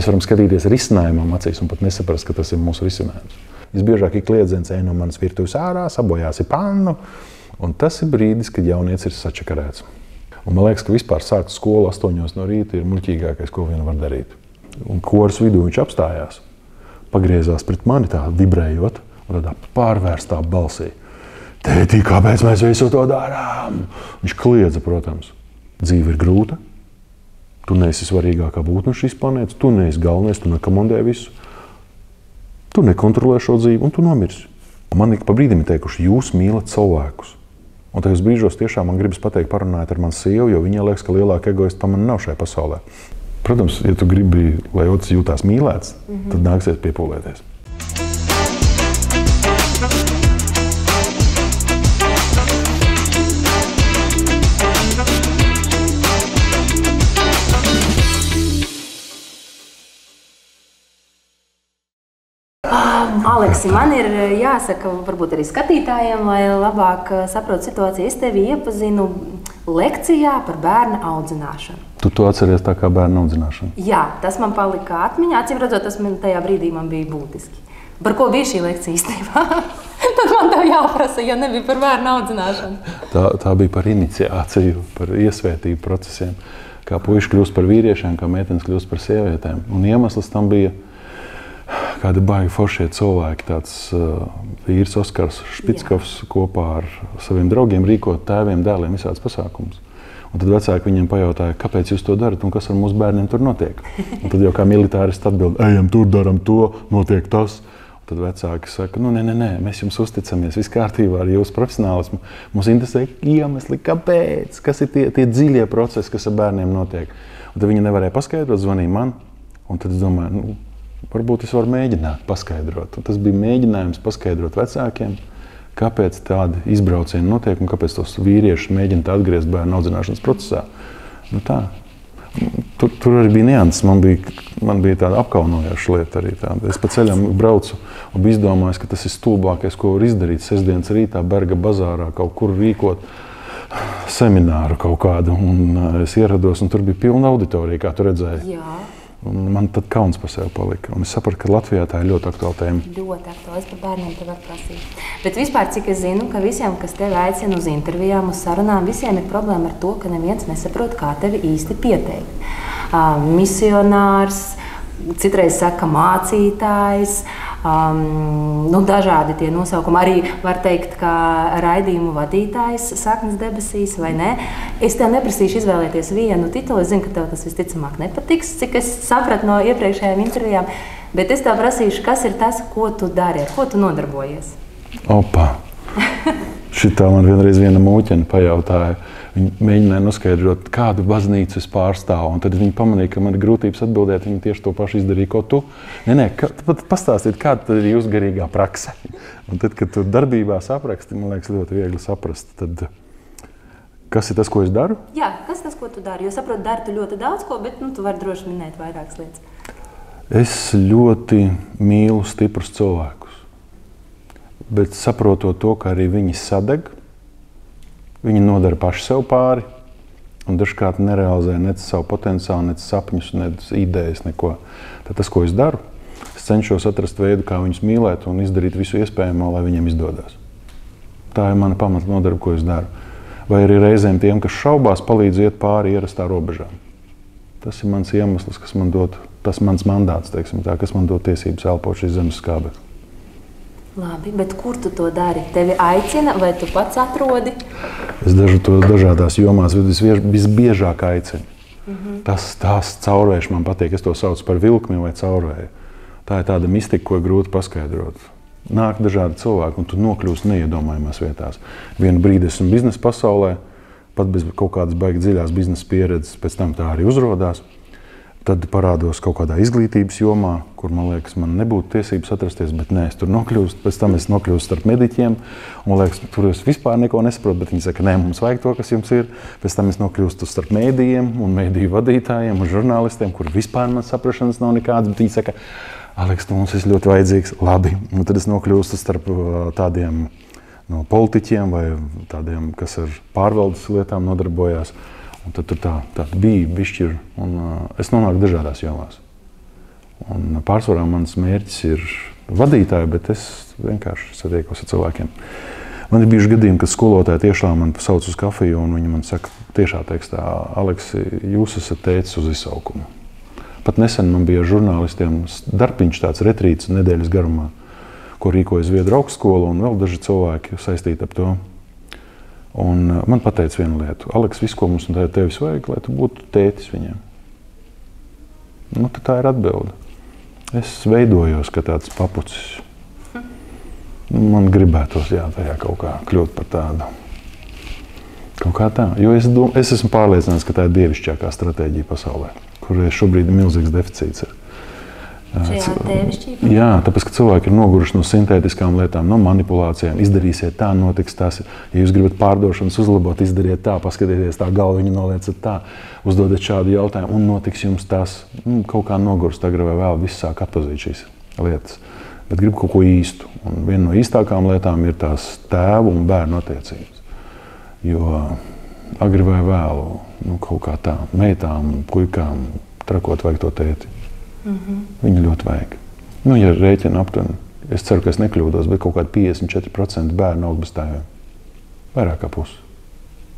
Mēs varam skatīties risinājumam acīs un pat nesaprast, ka tas ir mūsu risinājums. Visbiežāk ir kliedzens, ej no manas virtuves ārā, sabojās pannu, un tas ir brīdis, kad jaunietis ir sačakarēts. Un man liekas, ka vispār sākt skolu astoņos no rīta ir muļķīgākais, ko vien var darīt. Un kuras vidū viņš apstājās, pagriezās pret mani tā vibrējot, un tādā pārvērstā balsī. Tētī, kāpēc mēs visu to darām? Viņš kliedza, protams. Dzīve ir grūta. Tu neesi svarīgākā būtne šīs planētas, tu neesi galvenais, tu nekomandē visu. Tu nekontrolē šo dzīvi, un tu nomirsi. Man ik pa brīdim ir teikuši, jūs mīlat cilvēkus. Un tajos brīžos tiešām man gribas pateikt, parunājiet ar manu sievu, jo viņai liekas, ka lielāka egoista mani nav šajā pasaulē. Protams, ja tu gribi, lai otrs jūtās mīlēts, mm -hmm. tad nāksies piepūlēties. Aleksi, man ir eh, jāsaka, varbūt arī skatītājiem, lai labāk eh, saprotu situāciju. Es tevi iepazinu lekcijā par bērnu audzināšanu. Tu to atceries tā kā bērnu audzināšanu? Jā, tas man palika atmiņā. Acīm redzot, tas man tajā brīdī man bija būtiski. Par ko bija šī lekcija īstenībā? Tad man tā jāprasa, ja nebija par bērnu audzināšanu. Tā, tā bija par iniciāciju, par iesvētību procesiem. Kā puiši kļūst par vīriešiem, kā meitenes kļūst par sievietēm. Un iemesls tam bija kādi baigi foršie cilvēki. Tāds uh, vīrs Oskars Špitskovs Jā. kopā ar saviem draugiem rīkot tēviem, dēliem visādus pasākumus. Un tad vecāki viņiem pajautāja, kāpēc jūs to darat un kas ar mūsu bērniem tur notiek. Un tad jau kā militārists atbild, ejam tur, darām to, notiek tas. Un tad vecāki saka, nu, nē, nē, nē, mēs jums uzticamies, viss kārtībā ar jūsu profesionālismu. Mums interesē iemesli, kāpēc, kas ir tie, tie dziļie procesi, kas ar bērniem notiek. Un tad viņi nevarēja paskaidrot, zvanīja man. Un tad es domāju, nu, Varbūt es varu mēģināt paskaidrot. Un tas bija mēģinājums paskaidrot vecākiem, kāpēc tādi izbraucieni notiek un kāpēc tos vīriešus mēģina atgriezt bērnu audzināšanas procesā. Nu tā. Tur, tur arī bija nianses. Man bija, man bija tāda apkaunojoša lieta arī. Tāda. Es pa ceļam braucu un biju izdomājis, ka tas ir stulbākais, ko var izdarīt. Sestdienas rītā Berga bazārā kaut kur rīkot semināru kaut kādu. Un uh, es ierados, un tur bija pilna auditorija, kā tu redzēji. Jā. Un man tad kauns par sevi palika. Un es sapratu, ka Latvijā tā ir ļoti aktuāla tēma. Ļoti aktuāla. Es par bērniem te varu prasīt. Bet vispār, cik es zinu, ka visiem, kas tevi aicina uz intervijām, uz sarunām, visiem ir problēma ar to, ka neviens nesaprot, kā tevi īsti pieteikt. Uh, misionārs, citreiz saka mācītājs. Um, nu, dažādi tie nosaukumi. Arī var teikt, ka raidījumu vadītājs saknes debesīs vai ne. Es tev neprasīšu izvēlēties vienu titulu. Es zinu, ka tev tas visticamāk nepatiks, cik es sapratu no iepriekšējām intervijām. Bet es tev prasīšu, kas ir tas, ko tu dari, ar ko tu nodarbojies. Opa! Šitā man vienreiz viena mūķene pajautāja. Viņi mēģināja noskaidrot, kādu baznīcu es pārstāvu. Tad viņi pamanīja, ka man ir grūtības atbildēt. Viņi tieši to pašu izdarīja, ko tu. Nē, nē, pat pastāstiet, kāda ir jūsu garīgā prakse. Un tad, kad tu darbībā sapraksti, man liekas, ļoti viegli saprast. Tad, kas ir tas, ko es daru? Jā, kas tas, ko tu dari? Jo saprotu, dari tu ļoti daudz ko, bet nu, tu vari droši minēt vairākas lietas. Es ļoti mīlu stiprus cilvēkus. Bet saprotot to, ka arī viņi sadeg, Viņi nodara paši sev pāri un dažkārt nerealizē ne savu potenciālu, ne sapņus, ne idejas, neko. Tad tas, ko es daru, es cenšos atrast veidu, kā viņus mīlēt un izdarīt visu iespējamo, lai viņiem izdodas. Tā ir mana pamata nodarbe, ko es daru. Vai arī reizēm tiem, kas šaubās, palīdz iet pāri ierastā robežām. Tas ir mans iemesls, kas man dod, tas mans mandāts, teiksim, tā, kas man dod tiesības elpot šīs zemes skābekli. Labi, bet kur tu to dari? Tevi aicina, vai tu pats atrodi? Es dažu to dažādās jomās visbiežāk aicinu. Mm -hmm. Tas tās caurvējš man patīk. Es to saucu par vilkli vai caurvēju. Tā ir tāda mistika, ko grūti paskaidrot. Nāk dažādi cilvēki, un tu nokļūsi neiedomājamās vietās. Vienu brīdi esmu biznesa pasaulē, pat bez kaut kādas baigas dziļās biznesa pieredzes, pēc tam tā arī uzrādās. Tad parādos kaut kādā izglītības jomā, kur man liekas, man nebūtu tiesības atrasties, bet nē, es tur nokļūstu. Pēc tam es nokļūstu starp mediķiem, man liekas, tur es vispār neko nesaprotu. Bet viņi saka, nē, mums vajag to, kas jums ir. Pēc tam es nokļūstu starp mēdījiem, un mēdīju vadītājiem un žurnālistiem, kur vispār man saprašanas nav nekādas. Viņi saka, Aleks, tu mums esi ļoti vajadzīgs. Labi, un tad es nokļūstu starp uh, tādiem no politiķiem vai tādiem, kas ar pārvaldes lietām nodarbojās. Un tad tur tā, tā bija bišķiņa, un uh, es nonāku dažādās jomās. Un pārsvarā mans mērķis ir vadītāji, bet es vienkārši satiekos ar cilvēkiem. Man ir bijuši gadījumi, kad skolotāji tiešām man sauc uz kafiju, un viņi man saka, tiešā tekstā, Aleks, jūs esat teicis uz izsaukumu. Pat nesen man bija žurnālistiem darbiņš, tāds retrīts nedēļas garumā, ko rīkoja Zviedru augstskola un vēl daži cilvēki saistīti ar to. Un man teica vienu lietu, Aleks, viss, ko mums no tevis vajag, lai tu būtu tētis viņiem. Nu, tā ir atbilde. Es veidojos kā tāds papucis. Man gribētos jā, tajā kaut kā kļūt par tādu. Kaut kā tā. Jo es, dom, es esmu pārliecināts, ka tā ir dievišķākā stratēģija pasaulē, kur šobrīd ir milzīgs deficīts. Ir. Jā, tāpēc, ka cilvēki ir noguruši no sintētiskām lietām, no manipulācijām. Izdarīsiet tā, notiks tas. Ja jūs gribat pārdošanas uzlabot, izdariet tā, paskatieties tā, galviņu nolieciet tā, uzdodiet šādu jautājumu, un notiks jums tas. Nu, kaut kā nogurst, agrāk vai vēl, viss sāk atpazīt šīs lietas. Bet gribu kaut ko īstu. Un viena no īstākām lietām ir tās tēvu un bērnu attiecības. Jo agri vai vēlu, nu, kaut kā tā, meitām, puikām, trakot vajag to tēti. Mm -hmm. Viņu ļoti vajag. Nu, ja rēķina aptuveni, es ceru, ka es nekļūdos, bet kaut kādi 54% bērnu aug bez tēviem. Vairāk kā pusi.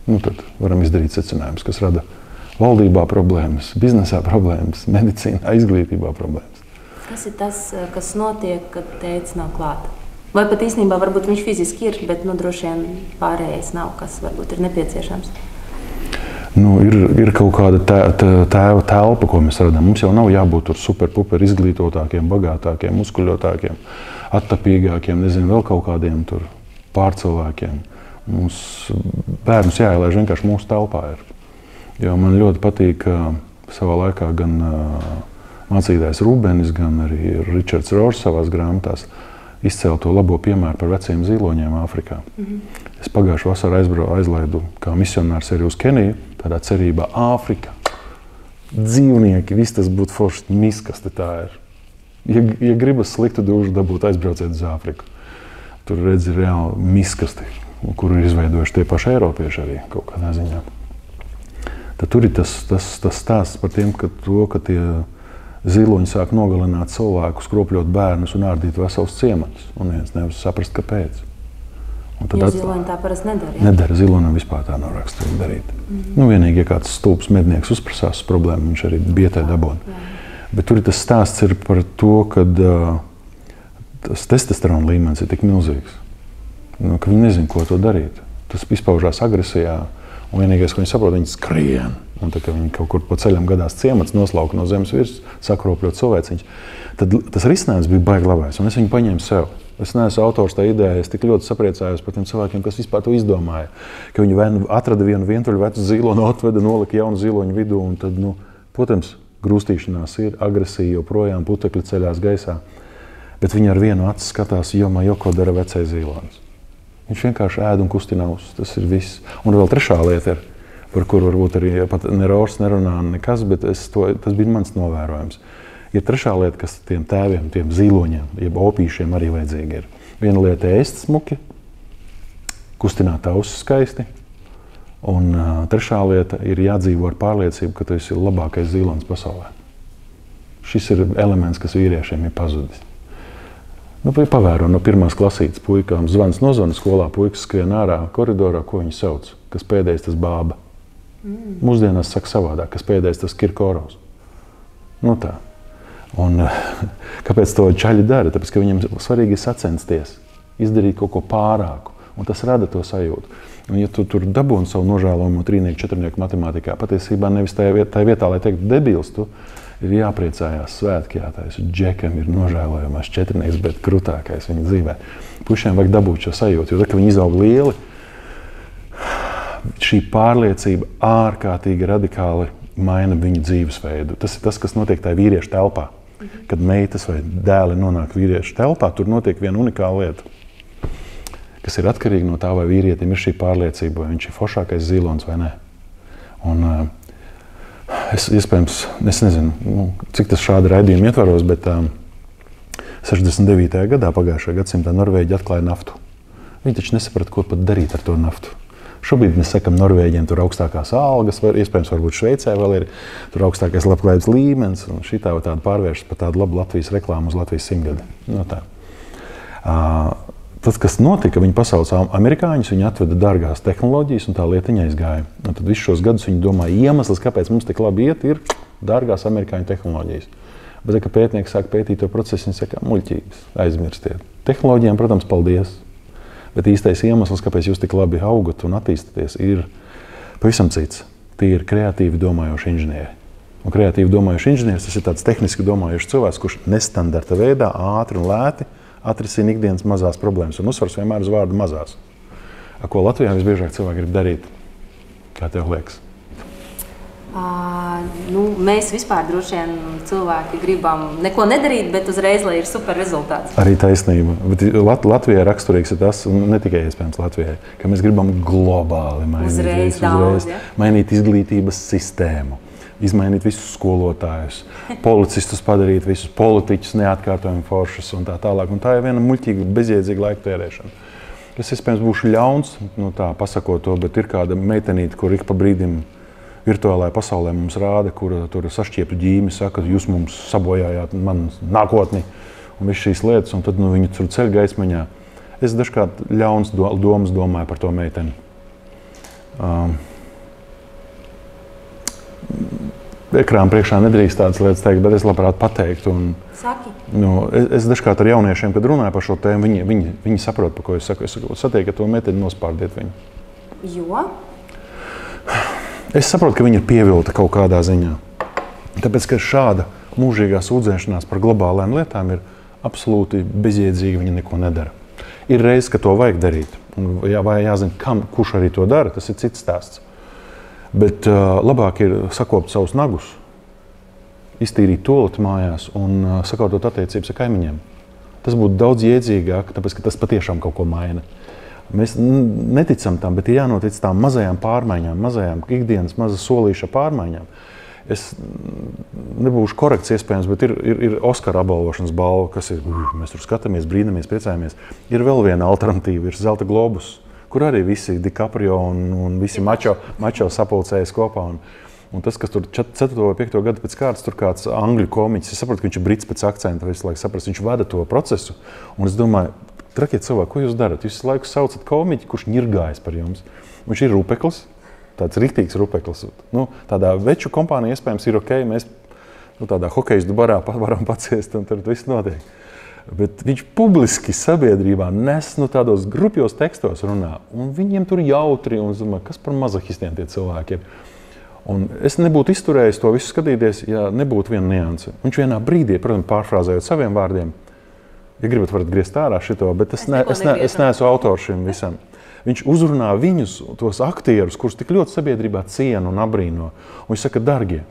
Nu, tad varam izdarīt secinājumus, kas rada valdībā problēmas, biznesā problēmas, medicīnā, izglītībā problēmas. Kas ir tas, kas notiek, kad tēvs nav klāts? Vai pat īstenībā varbūt viņš fiziski ir, bet nu, droši vien pārējais nav, kas varbūt ir nepieciešams nu, ir, ir kaut kāda tē, tē, tēva telpa, ko mēs redzam. Mums jau nav jābūt super-puper izglītotākiem, bagātākiem, muskuļotākiem, attapīgākiem, nezinu, vēl kaut kādiem pārcilvēkiem. Mums bērnus jāielaiž vienkārši mūsu telpā. Ir. Jo man ļoti patīk savā laikā gan mācītājs Rūbens, gan arī Ričards Rors savās grāmatās izcēla to labo piemēru par veciem zīloņiem Āfrikā. Mm -hmm. Es pagājušā vasarā aizbraucu, aizlaidu kā misionārs arī uz Keniju tādā cerībā, Āfrika, dzīvnieki, viss tas būtu forši miskas. Ja, ja gribas sliktu dušu dabūt, aizbrauciet uz Āfriku. Tur redzi reāli miskasti, kuru ir izveidojuši tie paši eiropieši arī kaut kādā ziņā. Tad tur ir tas, tas, tas stāsts par tiem, ka, to, ka tie ziloņi sāk nogalināt cilvēkus, kropļot bērnus un ārdīt veselus ciematus. Un viens nevar saprast, kāpēc. Tad at... ziloņi tā parasti nedara. Ja? Nedara ziloņam vispār tā nav raksturīga darīt. Mm -hmm. nu, vienīgi, ja kāds stulbs mednieks uzprasās problēmu, viņš arī bietē dabūna. Bet tur ir tas stāsts par to, ka uh, tas testosterona līmenis ir tik milzīgs, nu, ka viņi nezina, ko to darīt. Tas izpaužās agresijā, un vienīgais, ko viņi saprot, viņi skrien. Un tā, viņi kaut kur pa ceļam gadās ciemats, noslauka no zemes virsmas, sakropļot cilvēciņus. Tad tas risinājums bija baigi labais, un es viņu paņēmu sev. Es neesmu autors tā ideja. Es tik ļoti sapriecājos par tiem cilvēkiem, kas vispār to izdomāja. Ka viņi nu atrada vienu vientuļu vecu zīloni, atveda, nolika jaunu zīloņu vidū. Tad, nu, protams, grūstīšanās ir, agresija joprojām putekļi ceļās gaisā. Bet viņi ar vienu acu skatās, jo Majoko dara vecais zīlonis. Viņš vienkārši ēd un kustina ausis. Tas ir viss. Un vēl trešā lieta ir, par kuru varbūt arī pat Nerors nerunā nekas, bet to, tas bija mans novērojums. Ir trešā lieta, kas tiem tēviem, tiem zīloņiem, jeb opīšiem arī vajadzīga. Ir. Viena lieta ēst smuki, kustināt ausis skaisti. Un uh, trešā lieta ir jādzīvo ar pārliecību, ka tu esi labākais zīlonis pasaulē. Šis ir elements, kas vīriešiem ir pazudis. Nu, pavēro no pirmās klasītes puikām. Zvans nozvana skolā, puikas skrien ārā koridorā, ko viņi sauc. Kas pēdējais tas bāba. Mm. Mūsdienās saka savādāk, kas pēdējais tas Kirkorovs. Nu tā. Un, kāpēc to čaļi dara? Tāpēc, ka viņam svarīgi ir sacensties, izdarīt kaut ko pārāku, un tas rada to sajūtu. Un, ja tu tur dabūji savu nožēlojumu trīnieku, četrnieku matemātikā, patiesībā nevis tajā vietā, tajā vietā lai teiktu, debils, tu ir jāpriecājās svētki, jātais. Džekam ir nožēlojamais četrnieks, bet krūtākais viņa dzīvē. Pušiem vajag dabūt šo sajūtu, jo tad, kad viņi izaug lieli, šī pārliecība ārkārtīgi radikāli maina viņu dzīvesveidu. Tas ir tas, kas notiek tajā vīriešu telpā. Kad meitas vai dēli nonāk vīriešu telpā, tur notiek viena unikāla lieta, kas ir atkarīga no tā, vai vīrietim ir šī pārliecība, vai viņš ir foršākais zīlons vai nē. Un, uh, es, iespējams, es nezinu, nu, cik tas šādi raidījumi ietvaros, bet um, 69. gadā pagājušajā gadsimtā Norvēģija atklāja naftu. Viņi taču nesaprata, ko pat darīt ar to naftu. Šobrīd mēs sakām, Norvēģiem tur augstākās algas, var, iespējams, varbūt Šveicē vēl ir augstākais labklājības līmenis. Šī tā tāda pārvēršas par tādu labu Latvijas reklāmu uz Latvijas simtgadi. No tā. uh, tas, kas notika, viņi pasauca amerikāņus, viņi atveda dārgās tehnoloģijas, un tā lietiņa aizgāja. Un tad visus šos gadus viņi domāja, iemesls, kāpēc mums tik labi iet, ir dārgās amerikāņu tehnoloģijas. Bet, kad pētnieki sāk pētīt to procesu, viņi saka, muļķības, aizmirstiet. Tehnoloģijām, protams, paldies. Bet īstais iemesls, kāpēc jūs tik labi augat un attīstāties, ir pavisam cits. Tie ir kreatīvi domājoši inženieri. Un kreatīvi domājošs inženieris tas ir tāds tehniski domājošs cilvēks, kurš nestandarta veidā, ātri un lēti atrisina ikdienas mazās problēmas. Un uzsvars vienmēr uz vārdu mazās. Ko Latvijā visbiežāk cilvēki grib darīt? Kā tev liekas? Uh, nu, mēs vispār droši vien cilvēki gribam neko nedarīt, bet uzreiz, lai ir super rezultāts. Arī taisnība. Bet Lat Latvijai raksturīgs ir tas, un ne tikai iespējams Latvijai, ka mēs gribam globāli mainīt, Uzreiz visu, daudz, uzreiz, ja? mainīt izglītības sistēmu. Izmainīt visus skolotājus, policistus padarīt visus politiķus, neatkārtojumu foršus un tā tālāk. Un tā ir viena muļķīga, bezjēdzīga laika tērēšana. Es iespējams būšu ļauns, nu tā pasakot to, bet ir kāda meitenīte, kur ik pa brīdim virtuālajā pasaulē mums rāda, kur tur sašķieptu ģīmi, saka, jūs mums sabojājāt manu nākotni un visas šīs lietas, un tad nu, viņi tur ceļ gaismiņā. Es dažkārt ļauns do, domas domāju par to meiteni. Um, Ekrāna priekšā nedrīkst tādas lietas teikt, bet es labprāt pateiktu. Un, Saki, nu, es, es dažkārt ar jauniešiem, kad runāju par šo tēmu, viņi, viņi, viņi saprot, par ko es saku. Es saku, satiekat to meiteni, nospārdiet viņu. jo Es saprotu, ka viņa ir pievilta kaut kādā ziņā. Tāpēc, ka šāda mūžīgā sūdzēšanās par globālām lietām ir absolūti bezjēdzīga. Viņa neko nedara. Ir reizes, ka to vajag darīt. Jā, vai jāzina, kam, kurš arī to dara, tas ir cits stāsts. Bet uh, labāk ir sakopt savus nagus, iztīrīt to lietu mājās un uh, sakārtot attiecības ar kaimiņiem. Tas būtu daudz jēdzīgāk, tāpēc ka tas patiešām kaut ko maina. Mēs neticam tam, bet ir jānotic tām mazajām pārmaiņām, mazajām ikdienas, maza solīša pārmaiņām. Es nebūšu korekts, iespējams, bet ir, ir, ir Oskara apbalvošanas balva, kas ir. Mēs tur skatāmies, brīnamies, priecājamies. Ir vēl viena alternatīva, ir Zelta globus, kur arī visi DiCaprio un, un visi mačo, mačo sapulcējas kopā. Un, un tas, kas tur 4. vai 5. gada pēc kārtas, tur kāds angļu komiķis, es saprotu, ka viņš ir brits pēc akcenta, visu laiku saprast, viņš vada to procesu. Un es domāju, trakie cilvēki, ko jūs darat? Jūs visu laiku saucat komiķi, kurš ņirgājas par jums. Viņš ir rupeklis, tāds rīktīgs rupeklis. Nu, tādā veču kompānijā iespējams ir ok, mēs nu, tādā hokeja barā pa- varam paciest, un tur viss notiek. Bet viņš publiski sabiedrībā nes nu, tādos grupjos tekstos runā, un viņiem tur jautri, un domāju, kas par mazahistiem tie cilvēki ir. Un es nebūtu izturējis to visu skatīties, ja nebūtu viena nianse. Viņš vienā brīdī, protams, pārfrāzējot saviem vārdiem, ja gribat, varat griezt ārā šito, bet es, Es ne, es, ne, es neesmu autors šim visam. Viņš uzrunā viņus, tos aktierus, kurus tik ļoti sabiedrībā ciena un apbrīno. Un viņš saka, darbie,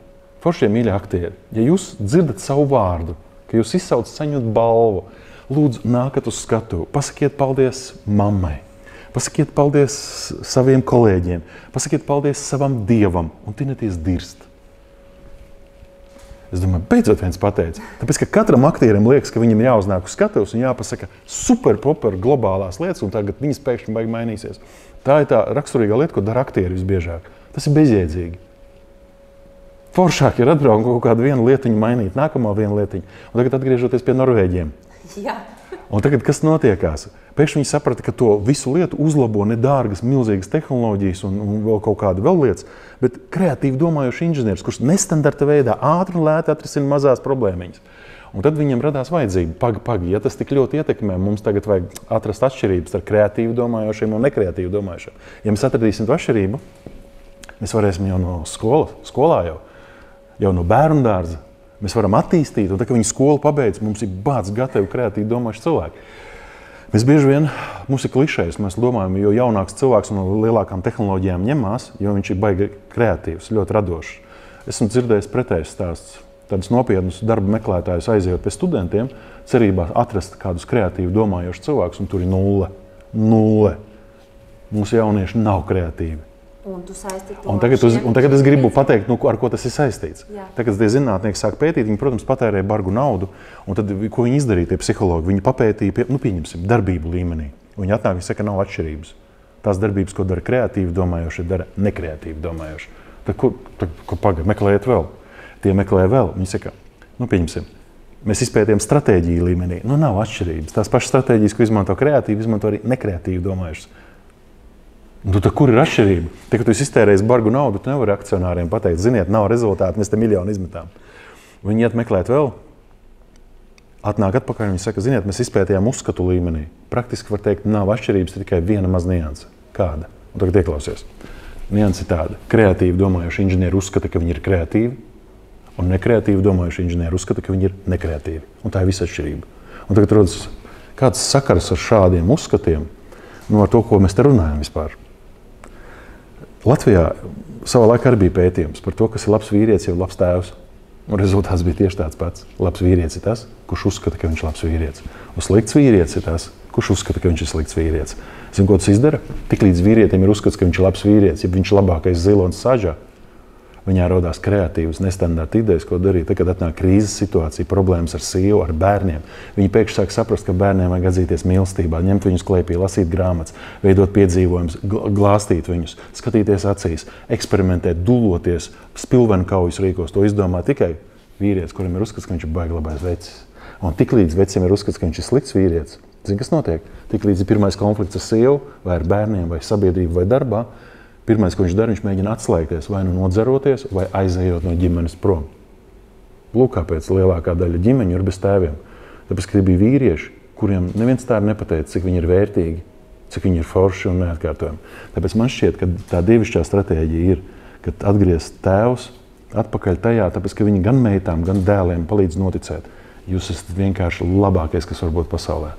foršie mīļie aktieri, ja jūs dzirdat savu vārdu, ka jūs izsaucat saņemt balvu, lūdzu, nākat uz skatu, pasakiet paldies mammai. Pasakiet paldies saviem kolēģiem, pasakiet paldies savam dievam un tinieties dirst. Es domāju, beidzot viens pateica. Tāpēc, ka katram aktierim liekas, ka viņam jāuznāk uz skatuves un jāpasaka super, super globālās lietas, un tagad viņas pēkšņi baigi mainīsies. Tā ir tā raksturīgā lieta, ko dara aktieri visbiežāk. Tas ir bezjēdzīgi. Foršāk ir atbraukt un kaut kādu vienu lietiņu mainīt, nākamo vienu lietiņu. Un tagad atgriežoties pie Norvēģiem. jā. Un tagad, kas notiekās? Pēkšņi viņi saprata, ka to visu lietu uzlabo ne dārgas, milzīgas tehnoloģijas un, un vēl kaut kāda vēl lietas, bet kreatīvi domājošs inženieris, kurš nestandarta veidā ātri un lēti atrisina mazās problēmiņas. Un tad viņam radās vajadzība, pagaidi, pagaidi, ja tas tik ļoti ietekmē, mums tagad vajag atrast atšķirības starp kreatīvi domājošiem un nekreatīvi domājošiem. Ja mēs atradīsim to atšķirību, mēs varēsim jau no skolas, skolā jau, jau no bērnu dārza. Mēs varam attīstīt, un tā, kad viņi skolu pabeidz, mums ir bācis gatavi kreatīvi domājuši cilvēki. Mēs bieži vien mums ir klišejas. Mēs domājam, jo jaunāks cilvēks no lielākām tehnoloģijām ņemās, jo viņš ir baigi kreatīvs, ļoti radošs. Esmu dzirdējis pretējs stāsts. Tādus nopietnus darba meklētājus aizjūt pie studentiem, cerībā atrast kādus kreatīvi domājošus cilvēkus, un tur ir nulle. nulle. Mūsu jaunieši nav kreatīvi. Un Un tagad, uz, un tagad es gribu pateikt, nu, ar ko tas ir saistīts. Jā. Tagad, kad zinātnieki sāk pētīt, viņi, protams, patērēja bargu naudu. Tad, ko viņi izdarīja, tie psihologi? Viņi papētīja, pie, nu, pieņemsim, darbību līmenī. Viņi atnāk, viņi saka, nav atšķirības. tās darbības, ko dara kreatīvi domājošie, dara nekreatīvi domājošie. Tad, ko, tad, ko pagaidi, meklējiet vēl? Tie meklē vēl. Viņi saka, nu, pieņemsim, mēs izpētījām stratēģiju līmenī. Nu, nav atšķirības. Tās pašas stratēģijas, ko izmanto kreatīvi, izmanto arī nekreatīvi domājušas. Nu, kur ir atšķirība? Kad tu iztērēji bargu naudu, tu nevari akcionāriem pateikt, ziniet, nav rezultātu, mēs te miljonu izmetām. Viņi iet meklēt vēl. Atnāk atpakaļ un viņi saka, ziniet, mēs izpētījām uzskatu līmenī. Praktiski var teikt, nav atšķirības, tikai viena maza nianse. Kāda? Un tagad ieklausies. Nianse ir tāda. Kreatīvi domājoši inženieri uzskata, ka viņi ir kreatīvi, un nekreatīvi domājoši inženieri uzskata, ka viņi ir nekreatīvi. Un tā ir visa atšķirība. Un tagad rodas kāds sakars ar šādiem uzskatiem, nu, ar to, ko mēs te runājam vispār. Latvijā savā laikā arī bija pētījums par to, kas ir labs vīrietis, jau labs tēvs. Un rezultāts bija tieši tāds pats. Labs vīrietis ir tas, kurš uzskata, ka viņš ir labs vīrietis. Un slikts vīrietis ir tas, kurš uzskata, ka viņš ir slikts vīrietis. Zini, ko tas izdara? Tiklīdz vīrietim ir uzskats, ka viņš ir labs vīrietis, ja viņš ir labākais zilonis sažā, Viņā radās kreatīvas, nestandarta idejas, ko darīt. Tad, kad atnāk krīzes situācija, problēmas ar sievu, ar bērniem, viņi pēkšņi sāk saprast, ka bērniem vajag atzīties mīlestībā, ņemt viņus klēpī, lasīt grāmatas, veidot piedzīvojumus, glāstīt viņus, skatīties acīs, eksperimentēt, duloties, spilvenu kaujas rīkos. To izdomā tikai vīrietis, kuram ir uzskats, ka viņš ir baigts labais vecs. Un tiklīdz vecim ir uzskats, ka viņš ir slikts vīrietis, zini, kas notiek? Tiklīdz ir pirmais konflikts ar sievu, vai ar bērniem, vai sabiedrību, vai darbā, Pirmais, ko viņš dara, viņš mēģina atslēgties vai nu nodzeroties, vai aizejot no ģimenes prom. Lūk, kāpēc lielākā daļa ģimeņu ir bez tēviem. Tāpēc, ka bija vīrieši, kuriem neviens tā nepateica, cik viņi ir vērtīgi, cik viņi ir forši un neatkārtojami. Tāpēc man šķiet, ka tā dievišķā stratēģija ir, kad atgriezt tēvs atpakaļ tajā, tāpēc, ka viņi gan meitām, gan dēliem palīdz noticēt. Jūs esat vienkārši labākais, kas var būt pasaulē.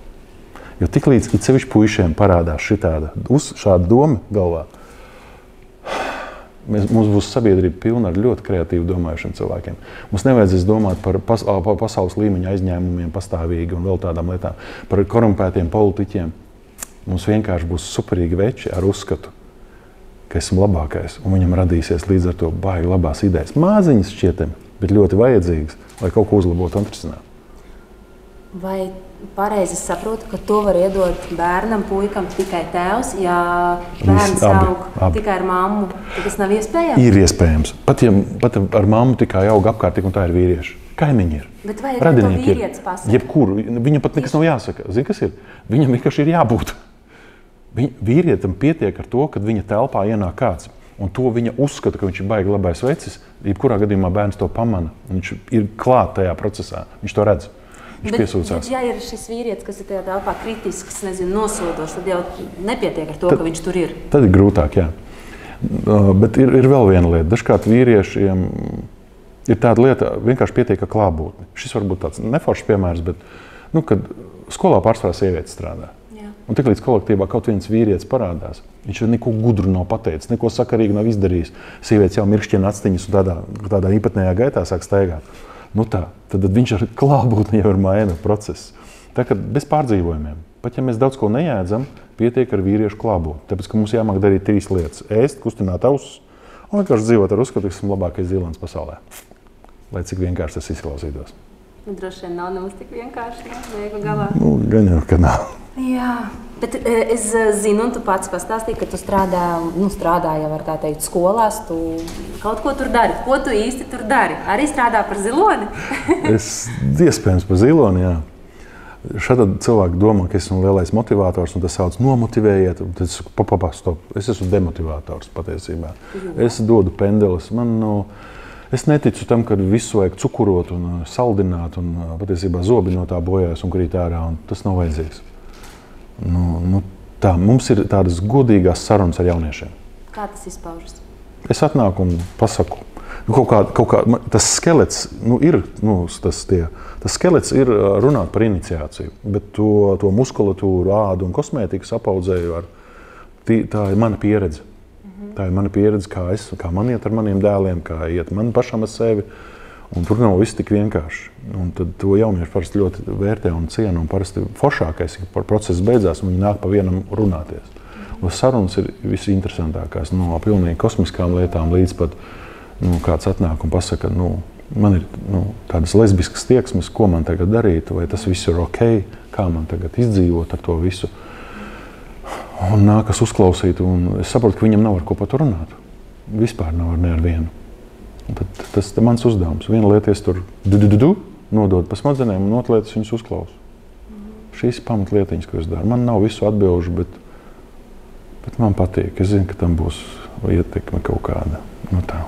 Jo tiklīdz it sevišķi puišiem parādās uz šāda doma galvā, Mēs, mums būs sabiedrība pilna ar ļoti kreatīvi domājušiem cilvēkiem. Mums nevajadzēs domāt par pas, pa, pasaules līmeņa aizņēmumiem, pastāvīgi un vēl tādām lietām, par korumpētiem politiķiem. Mums vienkārši būs superīgi veči ar uzskatu, ka esmu labākais, un viņam radīsies līdz ar to baigi labās idejas. Māziņas šķietam, bet ļoti vajadzīgas, lai kaut ko uzlabotu un atrisinātu. Vai pareizi saprotu, ka to var iedot bērnam, puikam tikai tēvs, ja bērns abi, aug abi. tikai ar mammu? Tas nav iespējams. Ir iespējams. Pat ja pat ar mammu tikai aug apkārt, tik un tā ir vīrieši. Kaimiņi ir. Bet vai ir radinieki? Jebkuru. Viņam pat nekas nav jāsaka. Zini, kas ir? Viņam vienkārši ir jābūt. Viņa, vīrietim pietiek ar to, ka viņa telpā ienāk kāds. Un to viņa uzskata, ka viņš ir baigi labais vecis. Jebkurā gadījumā bērns to pamana. Viņš ir klāt tajā procesā. Viņš to redz. Viņš piesūdzās. Ja ir šis vīrietis, kas ir tajā telpā kritisks, nezinu, nosodošs, tad jau nepietiek ar to, tad, ka viņš tur ir. Tad ir grūtāk, jā. Bet ir, ir vēl viena lieta. Dažkārt vīriešiem ir tāda lieta, vienkārši pietiek ar klātbūtni. Šis varbūt tāds neforšs piemērs, bet nu, kad skolā pārsvarā sievietes strādā. Un tiklīdz kolektīvā kaut viens vīrietis parādās, viņš jau neko gudru nav pateicis, neko sakarīgu nav izdarījis. Sievietes jau mirkšķina astiņas un tādā, tādā īpatnējā gaitā sāk staigāt. Nu tā, tad viņš ar klātbūtni jau ir maina procesu. Tā kā bez pārdzīvojumiem. Pat ja mēs daudz ko neēdzam, pietiek ar vīriešu klātbūtni. Tāpēc, ka mums jāmāk darīt trīs lietas - ēst, kustināt ausis un vienkārši dzīvot ar uzskatu, ka esmu labākais zilants pasaulē. Lai cik vienkārši tas izklausītos. Nu, droši vien nav nemaz tik vienkārši. Nu, gan jau, ka nav. Jā. Bet e, es e, zinu, un tu pats pastāstīji, ka tu strādā, nu, strādāji jau tā teikt, skolās. Tu kaut ko tur dari. Ko tu īsti tur dari? Arī strādā par ziloni? es iespējams par ziloni. Jā. Šādi cilvēki domā, ka esmu lielais motivators, un tas sauc nomotivējiet. Tad es saku, papā, stop. Es esmu demotivators patiesībā. Jā. Es dodu pendeles. Man, nu, es neticu tam, ka visu vajag cukurot un saldināt, un patiesībā zobi no tā bojājas un krīt ārā. Un tas nav vajadzīgs. Nu, nu, tā, mums ir tādas godīgas sarunas ar jauniešiem. Kā tas izpaužas? Es atnāku un pasaku, nu, kaut kā, kaut kā, tas skelets nu, ir. Nu, tas, tie, tas skelets ir runāt par iniciāciju, bet to, to muskulatūru, ādu un kosmētikas apaudzēju ar. Tī, tā ir mana pieredze. Mm -hmm. Tā ir mana pieredze, kā, es, kā man iet ar maniem dēliem, kā iet man pašam ar sevi. Uh, Un tur nav viss tik vienkārši. Un tad to jaunieši parasti ļoti vērtē un ciena. Un parasti foršākais ir, ka process beidzās un viņi nāk pa vienam runāties. Un sarunas ir visinteresantākās. No pilnīgi kosmiskām lietām līdz pat nu, kāds atnāk un pasaka, nu, man ir nu, tādas lesbiskas tieksmes, ko man tagad darīt, vai tas viss ir ok, kā man tagad izdzīvot ar to visu. Un nākas uzklausīt, un es saprotu, ka viņam nav ar ko pat runāt. Vispār nav ar vienu. Tad, tas ir mans uzdevums. Viena lieta, es tur du, du, du, du, nododu pa smadzenēm, un otra lieta, es viņus uzklausu. Šīs ir pamatlietiņas, ko es daru. Man nav visu atbildžu, bet, bet man patīk. Es zinu, ka tam būs ietekme kaut kāda. Nu tā.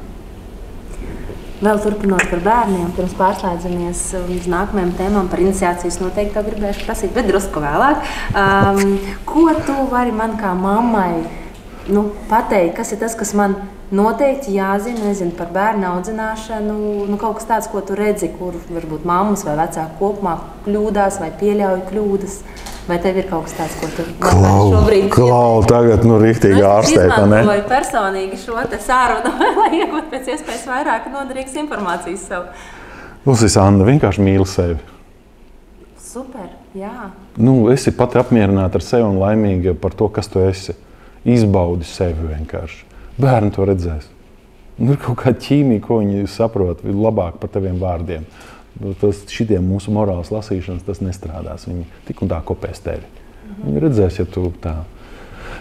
Vēl turpinot par bērniem, pirms pārslēdzamies uz nākamajām tēmām par iniciācijas noteikti gribēšu prasīt, bet drusku vēlāk. Um, ko tu vari man kā mammai nu, pateikt, kas ir tas, kas man noteikti jāzina nezinu, par bērnu audzināšanu? Nu, kaut kas tāds, ko tu redzi, kur varbūt mammas vai vecāki kopumā kļūdās vai pieļauj kļūdas. Vai tev ir kaut kas tāds, ko tu Klau, šobrīd klau, tagad nu rīktīgi ārstēt, vai ne? Vai personīgi šo te sārunu, lai iegūtu pēc iespējas vairāk noderīgas informācijas sev. Uzsīs Anna vienkārši mīl sevi. Super, jā. Nu, esi pati apmierināta ar sevi un laimīga par to, kas tu esi. Izbaudi sevi vienkārši. Bērni to redzēs. Nu, ir kaut kāda ķīmija, ko viņi saprot labāk par taviem vārdiem. Nu, Tas šitiem mūsu morāles lasīšanas tas nestrādās. Viņi tik un tā kopēs tevi. Viņi redzēs, ja tu tā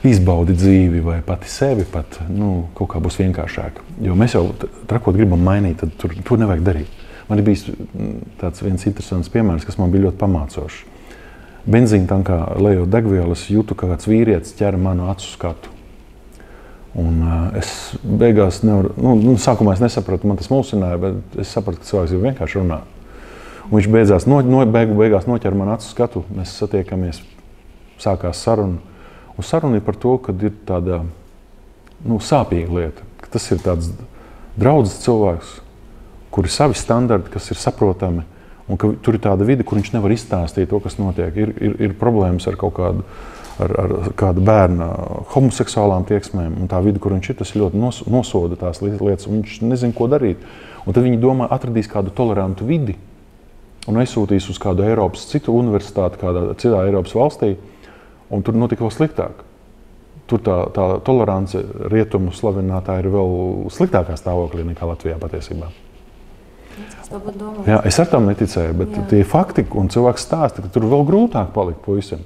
izbaudi dzīvi vai pati sevi, pat nu, kaut kā būs vienkāršāk. Jo mēs jau trakot gribam mainīt, tad tur, to nevajag darīt. Man ir bijis tāds viens interesants piemērs, kas man bija ļoti pamācošs. Benzīna tankā lejot degvielas, jūtu, ka kāds vīrietis ķer manu acu skatu. Un, uh, es beigās nevaru, nu, nu, sākumā es nesapratu, man tas mulsināja, bet es sapratu, ka cilvēks jau vienkārši runā. Un viņš beidzās, no, no, beigu, beigās noķēra manu acu skatu. Mēs satiekamies, sākās saruna. Un saruna ir par to, ka ir tāda nu, sāpīga lieta. ka Tas ir tāds draugs cilvēks, kur ir savi standarti, kas ir saprotami. Un ka tur ir tāda vide, kur viņš nevar izstāstīt to, kas notiek. Ir, ir, ir problēmas ar kaut kādu, ar, ar kādu bērnu homoseksuālām tieksmēm. Un tā vide, kur viņš ir, tas ļoti nos, nosoda tās li- lietas. Viņš nezina, ko darīt. Un tad viņi domā, atradīs kādu tolerantu vidi un aizsūtīs uz kādu Eiropas citu universitāti, kādā citā Eiropas valstī. Un tur notika vēl sliktāk. Tur tā, tā tolerance rietumu slavinātā ir vēl sliktākā stāvoklī nekā Latvijā patiesībā. Es to būtu domājis. Jā, es ar tam neticēju, bet Jā. Tie fakti, un cilvēks stāsta, ka tur vēl grūtāk palikt puisim.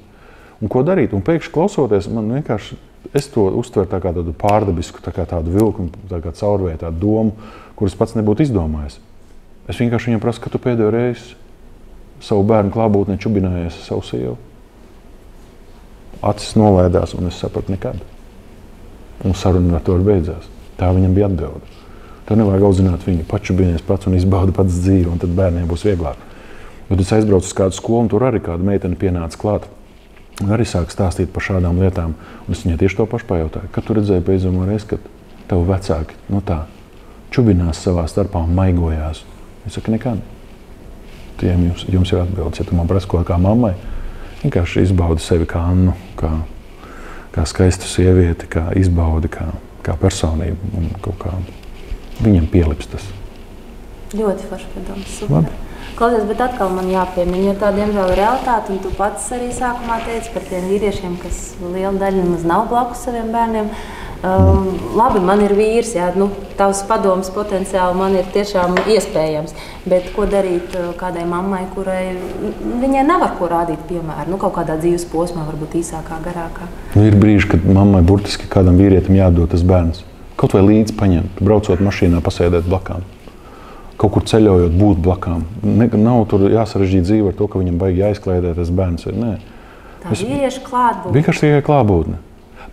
Un ko darīt? Un pēkšņi klausoties, man vienkārši es to uztveru tā kā tādu pārdabisku, tā kā tādu vilku, tā kā caurvēju, tādu domu, kuras pats nebūtu izdomājis. Es vienkārši viņam prasu, ka tu pēdējo reizi savu bērnu klātbūtnē čubinājies ar savu sievu. Acis nolaidās, un es sapratu, nekad. Un saruna ar to beidzās. Tā viņam bija atbilde. Tev nevajag audzināt viņu, pačubinies pats un izbaudi pats dzīvi, un tad bērniem būs vieglāk. Bet es aizbraucu uz kādu skolu, un tur arī kāda meitene pienāca klāt. Un arī sāk stāstīt par šādām lietām. Un es viņai tieši to pašu pajautāju. Kad tu redzēji beidzamo reizi, kad tev vecāki nu tā, čubinās savā starpā un maigojās? Es saku, nekad. Tiem jums, jums ir atbildes. Ja tu man prasa, ko kā mammai, vienkārši izbaudi sevi kā Annu, kā, kā skaistu sievieti, kā izbaudi, kā, kā personību. un kaut kā Viņam pielips tas. Ļoti forši padoms. Super. Labi. Klausies, bet atkal man jāpiemina, jo tā diemžēl ir realitāte. Un tu pats arī sākumā teici par tiem vīriešiem, kas liela daļa nemaz nav blakus saviem bērniem. Um, labi, man ir vīrs, jā, nu, tavs padoms potenciāli man ir tiešām iespējams. Bet ko darīt uh, kādai mammai, kurai viņai nav ar ko rādīt piemēru? Nu, kaut kādā dzīves posmā, varbūt īsākā, garākā. Nu, ir brīži, kad mammai burtiski kādam vīrietim jādod tas bērns. Kaut vai līdzi paņemt, braucot mašīnā, pasēdēt blakām. Kaut kur ceļojot, būt blakām. Ne, nav tur jāsarežģīt dzīve ar to, ka viņam baigi jāizklaidē tas bērns. ir. Nē. Tā ir vīriešu klātbūtne. Vienkārši tikai klātbūtne.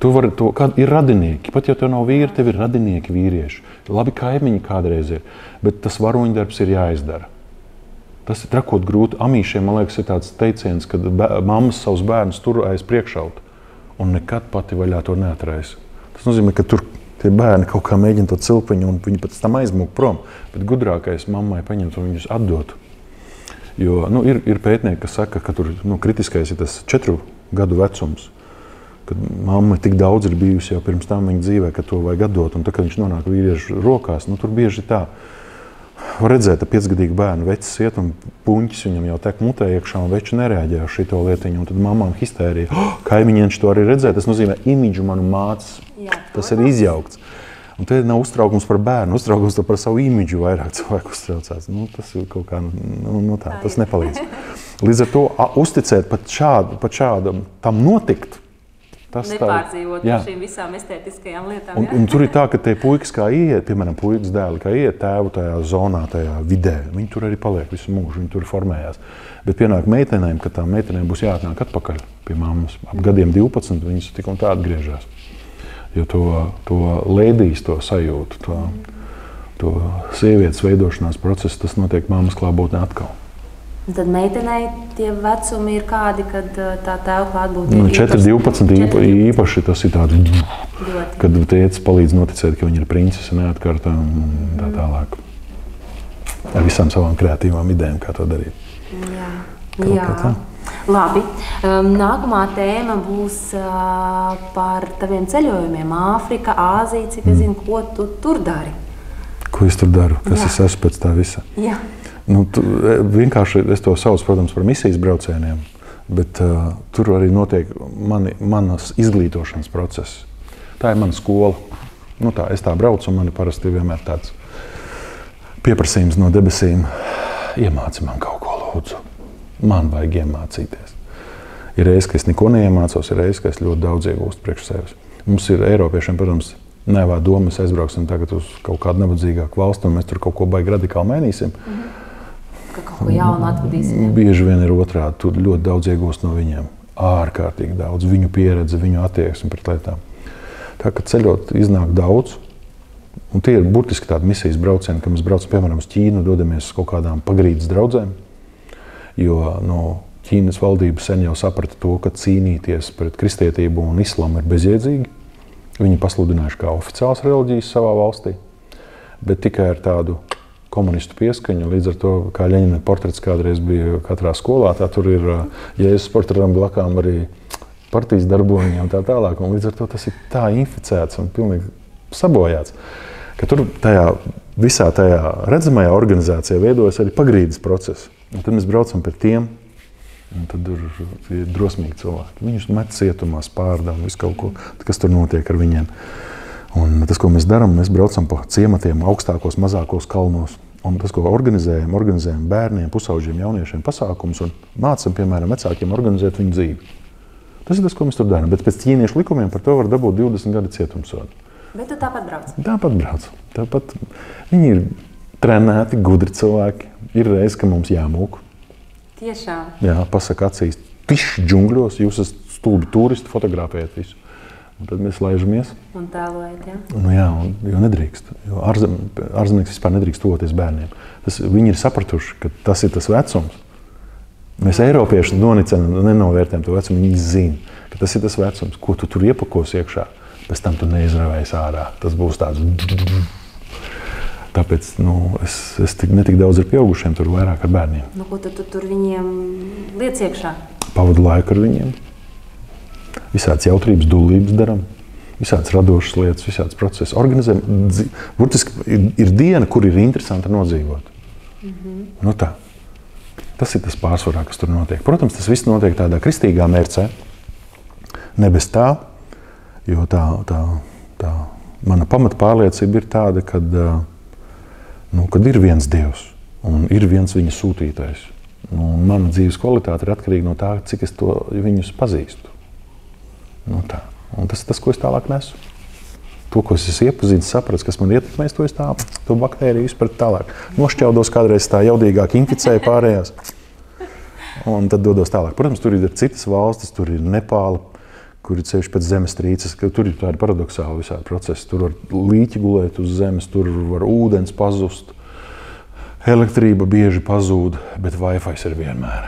Tu vari to, kad ir radinieki, pat ja tev nav vīri, tev ir radinieki vīrieši. Labi, kaimiņi kādreiz ir, bet tas varoņdarbs ir jāizdara. Tas ir trakot grūti. Amīšiem, man liekas, ir tāds teiciens, ka mammas savus bērnus tur aiz priekšaut un nekad pati vaļā to neatraisa. Tas nozīmē, ka tur tie bērni kaut kā mēģina to cilpiņu un viņi pēc tam aizmūg prom. Bet gudrākais mammai paņemt un viņus atdot. Jo nu, ir, ir pētnieki, kas saka, ka tur nu, kritiskais ir tas četru gadu vecums. Kad mamma tik daudz ir bijusi jau pirms tam viņa dzīvē, ka to vajag atdot. Un tad, kad viņš nonāk vīriešu rokās, nu, tur bieži tā. Var redzēt, ka piecgadīga bērna vecs iet un puņķis viņam jau tek mutē iekšā, un viņš nereaģē uz šo lietiņu. Un tad mamām histērija. Oh, Kaimiņiem to arī redzēja. Tas nozīmē, imidžu manu mācīs. Jā, Tas ir izjaukts. Un te nav uztraukums par bērnu, uztraukums par savu imidžu. Vairāk cilvēku uztraucās. Nu, tas ir kaut kā nu, nu, tā, tas nepalīdz. Līdz ar to a, uzticēt pat, šādu, pat šādam tam notikt, Tas Nepārdzīvot ar šīm visām estētiskajām lietām. Un, un tur ir tā, ka tie puikas, kā iet, piemēram, puikas dēli, kā iet tēvu tajā zonā, tajā vidē, viņi tur arī paliek visu mūžu, viņi tur formējās. Bet pienāk meitenēm, ka tām meitenēm būs jāatnāk atpakaļ pie mammas. Ap gadiem 12 viņas tik un tā atgriežas. Jo to, to lēdīs, to sajūtu, to, to sievietes veidošanās procesu, tas notiek mammas klātbūtnē atkal. Tad meitenei tie vecumi ir kādi, kad tā tēva klātbūtne nu, ir 4, 12. Īpa, īpaši tas ir tāds, ļoti. kad tēvs palīdz noticēt, ka viņa ir princese neatkartā un tā tālāk. Ar visām savām kreatīvām idejām, kā to darīt. Jā, Kaut Jā. Tā. Labi. Nākamā tēma būs par taviem ceļojumiem. Āfrika, Āzija, cik es mm. zinu, ko tu tur dari. Ko es tur daru? Kas Jā. es esmu pēc tā visa? Jā. Nu, tu, e, vienkārši es to saucu, protams, par misijas braucieniem, bet uh, tur arī notiek mani, manas izglītošanas process. Tā ir mana skola. Nu, tā, es tā braucu, un man ir parasti vienmēr tāds pieprasījums no debesīm. Iemāci man kaut ko, lūdzu. Man vajag iemācīties. Ir reizes, ka es neko neiemācos, ir reizes, ka es ļoti daudz iegūstu priekš sevis. Mums ir Eiropiešiem, protams, nevā doma, mēs aizbrauksim tagad uz kaut kādu nabadzīgāku valstu, un mēs tur kaut ko baigi radikāli mainīsim. Mm -hmm ka kaut ko jaunu atradīsim. Bieži vien ir otrādi. Tur ļoti daudz iegūst no viņiem. Ārkārtīgi daudz viņu pieredzi, viņu attieksmi pret lietām. Tā kā ceļot, iznāk daudz. Un tie ir burtiski tādi misijas braucieni, kad mēs braucam piemēram uz Ķīnu, dodamies uz kaut kādām pagrīdes draugiem. Jo no Ķīnas valdība sen jau saprata to, ka cīnīties pret kristietību un islāmu ir bezjēdzīgi. Viņi pasludinājuši kā oficiāls reliģijas savā valstī, bet tikai ar tādu komunistu pieskaņu. Līdz ar to, kā Leņķina portrets kādreiz bija katrā skolā, tā tur ir jēzus portretam blakām arī partijas darboņi un tā tālāk. Un līdz ar to tas ir tā inficēts un pilnīgi sabojāts, ka tur tajā visā tajā redzamajā organizācijā veidojas arī pagrīdes process. Un tad mēs braucam pie tiem. Un tad tur ir drosmīgi cilvēki. Viņus met cietumā, pārdām, visu kaut ko, kas tur notiek ar viņiem. Un tas, ko mēs darām, mēs braucam pa ciematiem, augstākos, mazākos kalnos. Un tas, ko organizējam, organizējam bērniem, pusauģiem, jauniešiem pasākumus un mācām, piemēram, vecākiem organizēt viņu dzīvi. Tas ir tas, ko mēs tur darām. Bet pēc ķīniešu likumiem par to var dabūt 20 gadu cietumsodu. Bet tu tāpat brauc? Tāpat brauc. Tāpat viņi ir trenēti, gudri cilvēki. Ir reizes, ka mums jāmūk. Tiešām. Jā, pasaka acīs, tiši džungļos, jūs esat stulbi turisti, fotografējat visu. Un tad mēs laižamies. Un tēlojat, ja? Nu, jā, un, jo nedrīkst. Jo ārzem, ārzemnieks vispār nedrīkst tuvoties bērniem. Tas, viņi ir sapratuši, ka tas ir tas vecums. Mēs, Eiropieši, nonicam, nenovērtējam to vecumu. Viņi zina, ka tas ir tas vecums, ko tu tur iepakos iekšā. Pēc tam tu neizravēsi ārā. Tas būs tāds. Tāpēc nu, es, es tik, ne tik daudz ar pieaugušiem, tur vairāk ar bērniem. Nu, ko tu, tu tur viņiem liec iekšā? Pavadu laiku ar viņiem visādas jautrības, dūlības darām. Visādas radošas lietas, visādas procesas organizējam. Burtiski ir, ir diena, kur ir interesanti nodzīvot. Mm -hmm. nu tā. Tas ir tas pārsvarā, kas tur notiek. Protams, tas viss notiek tādā kristīgā mērcē, ne bez tā, jo tā, tā, tā mana pamatpārliecība ir tāda, ka nu, kad ir viens dievs un ir viens viņa sūtītājs. Nu, mana dzīves kvalitāte ir atkarīga no tā, cik es to viņus pazīstu. Nu, tā. Un tas ir tas, ko es tālāk nesu. To, ko es esmu iepazinis, sapratu, kas man ietekmēs, to es tā, to baktēriju izpratu tālāk. Nošķaudos kādreiz tā jaudīgāk, inficēju pārējās. Un tad dodos tālāk. Protams, tur ir citas valstis, tur ir Nepāla, kur ir ceļš pēc zemestrīces. Tur ir tādi paradoxāli visādi procesi. Tur var līķi gulēt uz zemes, tur var ūdens pazust. Elektrība bieži pazūd, bet Wi-Fi ir vienmēr.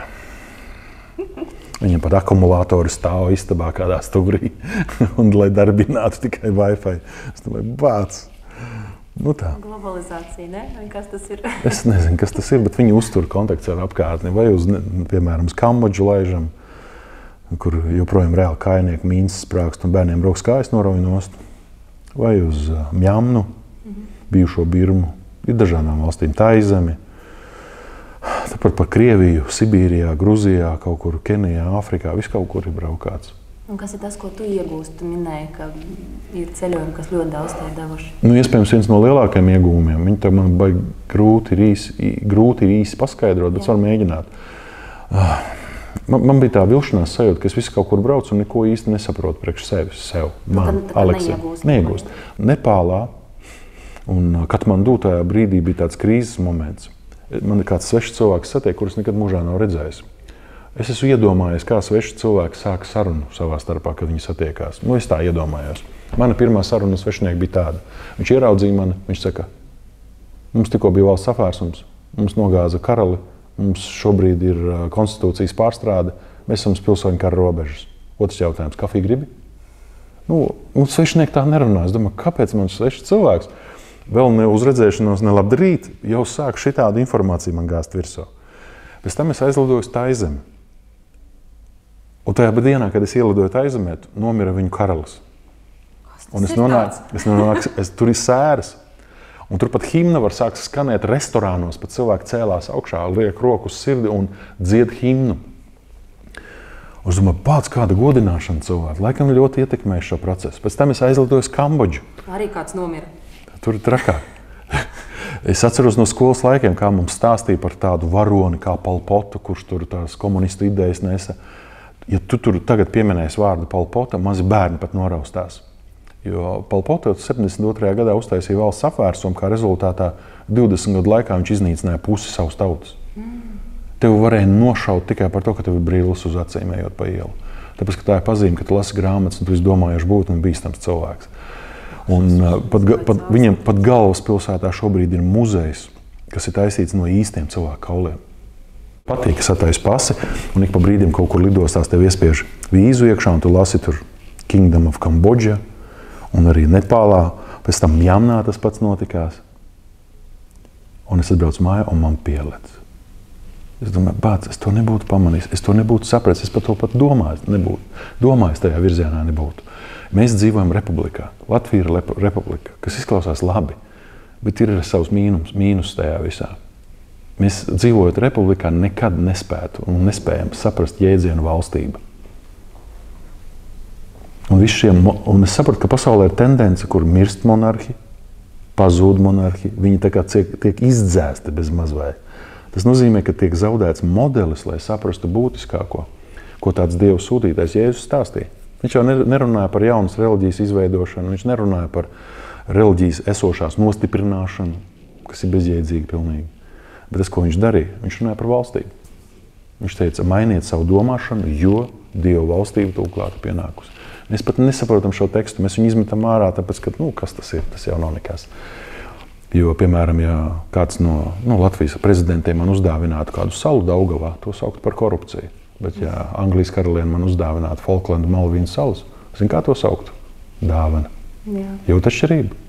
Viņam pat akumulātori stāv istabā kādā stūrī, un lai darbinātu tikai Wi-Fi. Es domāju, bāc! Nu tā. Globalizācija, ne? kas tas ir? es nezinu, kas tas ir, bet viņi uztur kontakts ar apkārtni. Vai uz, piemēram, uz Kambodžu laižam, kur joprojām reāli kainieki mīnas sprākst un bērniem brauks kājas norauj nost. Vai uz uh, Mjamnu, -hmm. bijušo Birmu. Ir dažādām valstīm taizemi. Tāpat par Krieviju, Sibīrijā, Grūzijā, kaut kur Kenijā, Āfrikā. Viss kaut kur ir braukāts. Un kas ir tas, ko tu iegūsti? Tu minēji, ka ir ceļojumi, kas ļoti daudz tev devuši. Nu, iespējams, viens no lielākajiem iegūmiem. Viņi tam man baigi grūti ir īsi, grūti ir īsi paskaidrot, bet Jā. var mēģināt. Man, man bija tā vilšanās sajūta, ka es visu kaut kur braucu un neko īsti nesaprotu priekš sevis. Sev, man, tā kā Aleksei. neiegūst. Nepālā un Katmandu tajā brīdī bija tāds krīzes moments. Man ir kāds svešs cilvēks satiek, kurus nekad mūžā nav redzējis. Es esmu iedomājies, kā sveši cilvēki sāk sarunu savā starpā, kad viņi satiekās. Nu, es tā iedomājos. Mana pirmā saruna ar svešinieku bija tāda. Viņš ieraudzīja mani, viņš saka, mums tikko bija valsts apvērsums, mums nogāza karali, mums šobrīd ir konstitūcijas pārstrāde, mēs esam pilsoņu kara robežas. Otrs jautājums - kafiju gribi? Nu, nu svešinieki tā nerunā. Es domāju, kāpēc man šis svešs cilvēks vēl ne uz redzēšanos, ne labdarīt, jau sāk šī tāda informācija man gāzt virsū. Pēc tam es aizlidoju uz Taizemi. Un tajā dienā, kad es ielidoju Taizemē, nomira viņu karalis. Un es ir nonācu, es nonācu, es tur ir sēras. Un turpat himna var sākt skanēt restorānos, pat cilvēki cēlās augšā, liek roku uz sirdi un dzied himnu. Es domāju, pats kāda godināšana cilvēku. Laikam ļoti ietekmēja šo procesu. Pēc tam es aizlidoju uz Kambodžu. Arī kāds nomira. Tur ir trakāk. Es atceros no skolas laikiem, kā mums stāstīja par tādu varoni kā Palpotu, kurš tur tās komunistu idejas nesa. Ja tu tur tagad pieminēsi vārdu Palpota, mazi bērni pat noraustās. Jo Palpota 72. gadā uztaisīja valsts apvērsumu, kā rezultātā 20 gadu laikā viņš iznīcināja pusi savas tautas. Tev varēja nošaut tikai par to, ka tev ir brīlis uz acīm, ejot pa ielu. Tāpēc, ka tā ir pazīme, ka tu lasi grāmatas, un tu esi domājošs būt un bīstams cilvēks. Un, uh, pat, pat, viņam pat galvaspilsētā šobrīd ir muzejs, kas ir taisīts no īstiem cilvēku kauliem. Patīk, ka sataisu pasi, un ik pa brīdim kaut kur lidostās tev iespiež vīzu iekšā, un tu lasi tur Kingdom of Cambodia, un arī Nepālā. Pēc tam Jamnā tas pats notikās. Un es atbraucu mājā, un man pielēc. Es domāju, bāc, es to nebūtu pamanījis, es to nebūtu sapratis, es par to pat domāju, nebūtu. Domājis tajā virzienā nebūtu. Mēs dzīvojam republikā. Latvija ir republika, kas izklausās labi, bet ir savs mīnums, mīnus tajā visā. Mēs dzīvojot republikā, nekad nespētu un nespējam saprast jēdzienu valstība. Un, visi šie mo- un es saprotu, ka pasaulē ir tendence, kur mirst monarhi, pazūd monarhi, viņi tiek, tiek izdzēsti bez mazvai. Tas nozīmē, ka tiek zaudēts modelis, lai saprastu būtiskāko, ko tāds Dieva sūtītais Jēzus stāstīja. Viņš jau ne- nerunāja par jaunas reliģijas izveidošanu, viņš nerunāja par reliģijas esošās nostiprināšanu, kas ir bezjēdzīga pilnīgi. Bet tas, ko viņš darīja, viņš runāja par valstību. Viņš teica, mainiet savu domāšanu, jo Dieva valstība tūklāta pienākusi. Mēs pat nesaprotam šo tekstu, mēs viņu izmetam ārā, tāpēc, ka nu, kas tas ir, tas jau nav nekas. Jo, piemēram, ja kāds no nu, Latvijas prezidentiem man uzdāvinātu kādu salu Daugavā, to saukt par korupciju. Bet, ja Anglijas karaliene man uzdāvinātu Falklandu Malvīnu salas, zinu, kā to saukt? Dāvana. Jā. Jūt atšķirību.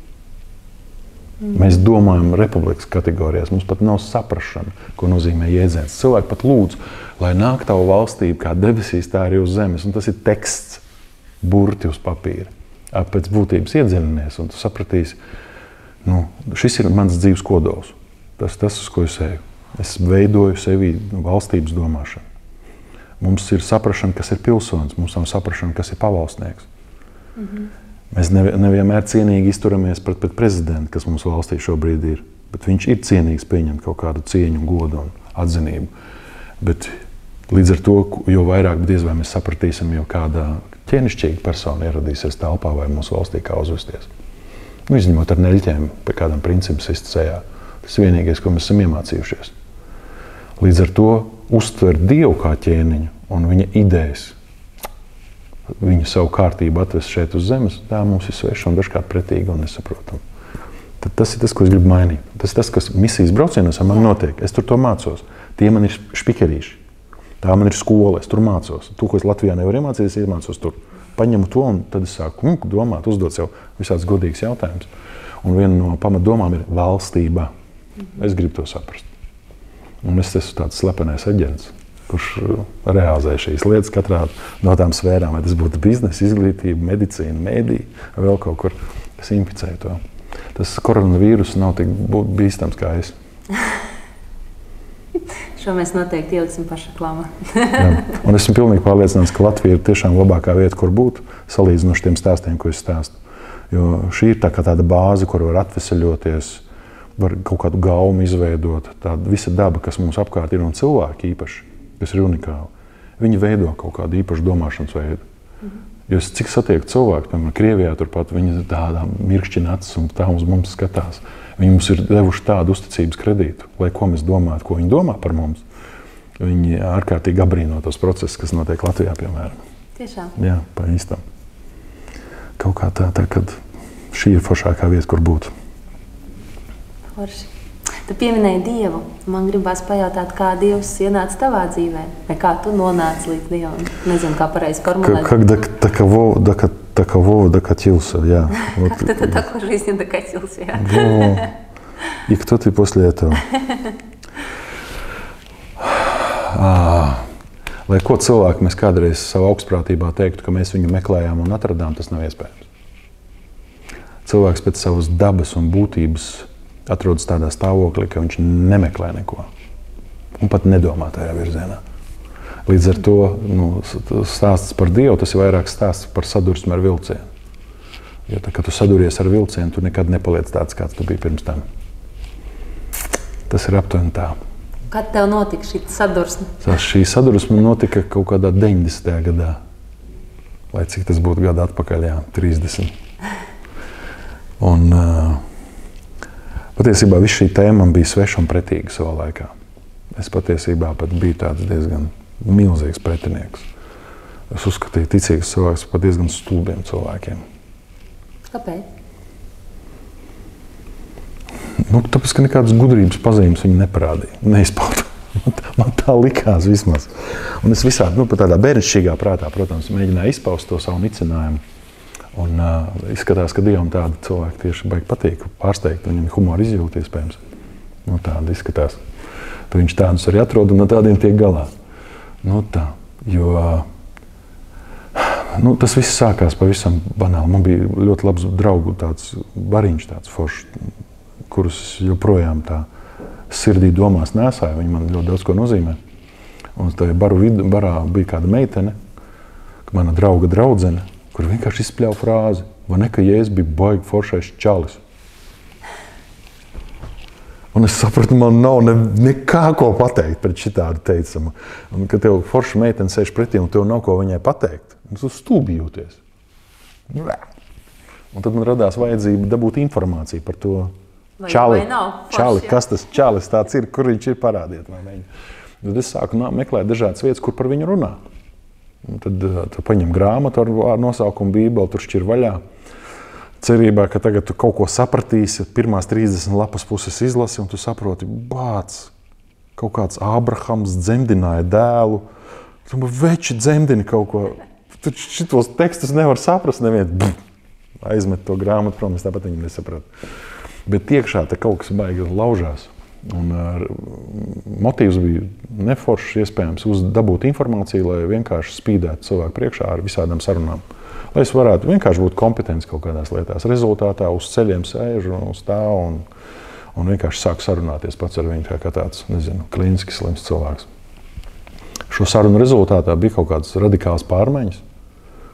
Mēs domājam republikas kategorijās. Mums pat nav saprāšana, ko nozīmē jēdziens. Cilvēki pat lūdz, lai nāk tava valstība kā debesīs, tā arī uz zemes. Un tas ir teksts, burti uz papīra. Pēc būtības iedziļinies, un tu sapratīsi, nu, šis ir mans dzīves kodols. Tas ir tas, uz ko es eju. Es veidoju sevi nu, valstības domāšanu. Mums ir saprāšana, kas ir pilsonis, mums nav saprāšana, kas ir pavalsnieks. Mēs nevi- nevienmēr cienīgi izturamies pret, pret prezidentu, kas mums valstī šobrīd ir. Bet viņš ir cienīgs pieņemt kaut kādu cieņu, godu un atzinību. Bet līdz ar to, jo vairāk diez vai mēs sapratīsim, jo kāda ķēnišķīga persona ieradīsies telpā vai mūsu valstī, kā uzvesties. Nu, izņemot ar neļķiem, pie kādam principam sist sejā. Tas vienīgais, ko mēs esam iemācījušies. Līdz ar to uztvert Dievu kā ķēniņu un viņa idejas, viņu savu kārtību atvest šeit uz zemes, tā mums ir sveša un dažkārt pretīga un nesaprotama. Tad tas ir tas, ko es gribu mainīt. Tas ir tas, kas misijas braucienos ar mani notiek. Es tur to mācos. Tie man ir spikerīši. Tā man ir skola, es tur mācos. To, ko es Latvijā nevaru iemācīties, es iemācos tur. Paņemu to, un tad es sāku mm, domāt, uzdot sev visādus godīgus jautājumus. Un viena no pamatdomām ir valstība. Es gribu to saprast. Un es esmu tāds slepenais aģents, kurš uh, realizē šīs lietas katrā no tām sfērām. Vai tas būtu biznesa, izglītība, medicīna, mēdīņa vai vēl kaut kur, kas inficē to. Tas koronavīrus nav tik bīstams kā es. Šo mēs noteikti ieliksim pašaklāmā. Jā. Un esmu pilnīgi pārliecināts, ka Latvija ir tiešām labākā vieta, kur būt, salīdzinoši tiem stāstiem, ko es stāstu. Jo šī ir tā tāda bāze, kur var atvesaļoties, var kaut kādu gaumu izveidot. Tāda visa daba, kas mums apkārt ir, un cilvēki īpaši, kas ir unikāli. viņi veido kaut kādu īpašu domāšanas veidu. Mhm. Jo es cik satieku cilvēku, piemēram, Krievijā, turpat viņi tādā mirkšķina acis un tā uz mums skatās. Viņi mums ir devuši tādu uzticības kredītu, lai ko mēs domājam, ko viņi domā par mums. Viņi ārkārtīgi apbrīno tos procesus, kas notiek Latvijā, piemēram. Tiešām. Jā, pa īstam. Kaut kā tā, tā kad šī ir foršākā vieta, kur būt. Forši. Tu pieminēji Dievu. Man gribās pajautāt, kā Dievs ienāca tavā dzīvē, vai kā tu nonāci līdz Dievam. Nezinu, kā pareizi formulēt. Как такового, такового докатился, я. Вот. Как ты до такой жизни докатился, я. Во. И кто ты после этого? À, lai ko cilvēki mēs kādreiz savā augstprātībā teiktu, ka mēs viņu meklējām un atradām, tas nav iespējams. Cilvēks pēc savas dabas un būtības atrodas tādā stāvoklī, ka viņš nemeklē neko un pat nedomā tajā virzienā. Līdz ar to nu, stāsts par Dievu tas ir vairāk stāsts par sadursmi ar vilcienu. Jo tā, kad tu saduries ar vilcienu, tu nekad nepaliec tāds, kāds tu biji pirms tam. Tas ir aptuveni tā. Kad tev notika šī sadursme? Tā, šī sadursme notika kaut kādā 90. gadā. Lai cik tas būtu gada atpakaļ, jā, 30. Un, uh, patiesībā viss šī tēma man bija sveša un pretīga savā laikā. Es patiesībā pat biju diezgan milzīgs pretinieks. Es uzskatīju, ka ticīgs cilvēks par diezgan stulbiem cilvēkiem. Kāpēc? Nu, tāpēc, ka nekādas gudrības pazīmes viņi neparādīja, neizpauda. Man tā, man tā likās vismaz. Un es visādi, nu, tādā bērnišķīgā prātā, protams, mēģināju izpaust to savu nicinājumu. Un uh, izskatās, ka Dievam tādi cilvēki tieši baigi patīk, pārsteigt. Viņam ir humora izjūta, iespējams. Nu, tāda izskatās. Tad viņš tādus arī atrod un no tādiem tiek galā. Nu, tā, jo, nu, tas viss sākās pavisam banāli. Man bija ļoti labs draugu tāds bariņš, tāds foršs kurus joprojām tā sirdī domās nesāju. Viņi man ļoti daudz ko nozīmē. Un tajā baru vidu, barā bija kāda meitene, mana drauga draudzene, kur vienkārši izspļāva frāzi, vai ne, ka Jēzus bija baigi foršais čalis. Un es sapratu, man nav ne, nekā ko pateikt pret šitādu teicamu. Un, kad tev forša meitene sēž pretī un tev nav ko viņai pateikt, tu stulbi jūties. Un tad man radās vajadzība dabūt informāciju par to, Vai, Čali, vai Forši, kas tas čalis tāds ir, kur viņš ir parādiet man viņu. Tad es sāku nā- meklēt dažādas vietas, kur par viņu runā. Un tad uh, tu paņem grāmatu ar ar nosaukumu Bībeli, tur šķir vaļā. Cerībā, ka tagad tu kaut ko sapratīsi, pirmās 30 lapas puses izlasi, un tu saproti, bāc, kaut kāds Ābrahams dzemdināja dēlu. Tu veči dzemdini kaut ko. Tu šitos tekstus nevar saprast neviens. Aizmet to grāmatu prom, es tāpat viņu nesapratu. Bet iekšā te kaut kas baigi laužās. Un, uh, motīvs bija neforšs, iespējams, uzdabūt informāciju, lai vienkārši spīdētu cilvēku priekšā ar visādām sarunām. Lai es varētu vienkārši būt kompetents kaut kādās lietās. Rezultātā uz ceļiem sēžu un stāvu un, un vienkārši sāku sarunāties pats ar viņu kā, tāds nezinu, klīniski slims cilvēks. Šo sarunu rezultātā bija kaut kādas radikālas pārmaiņas,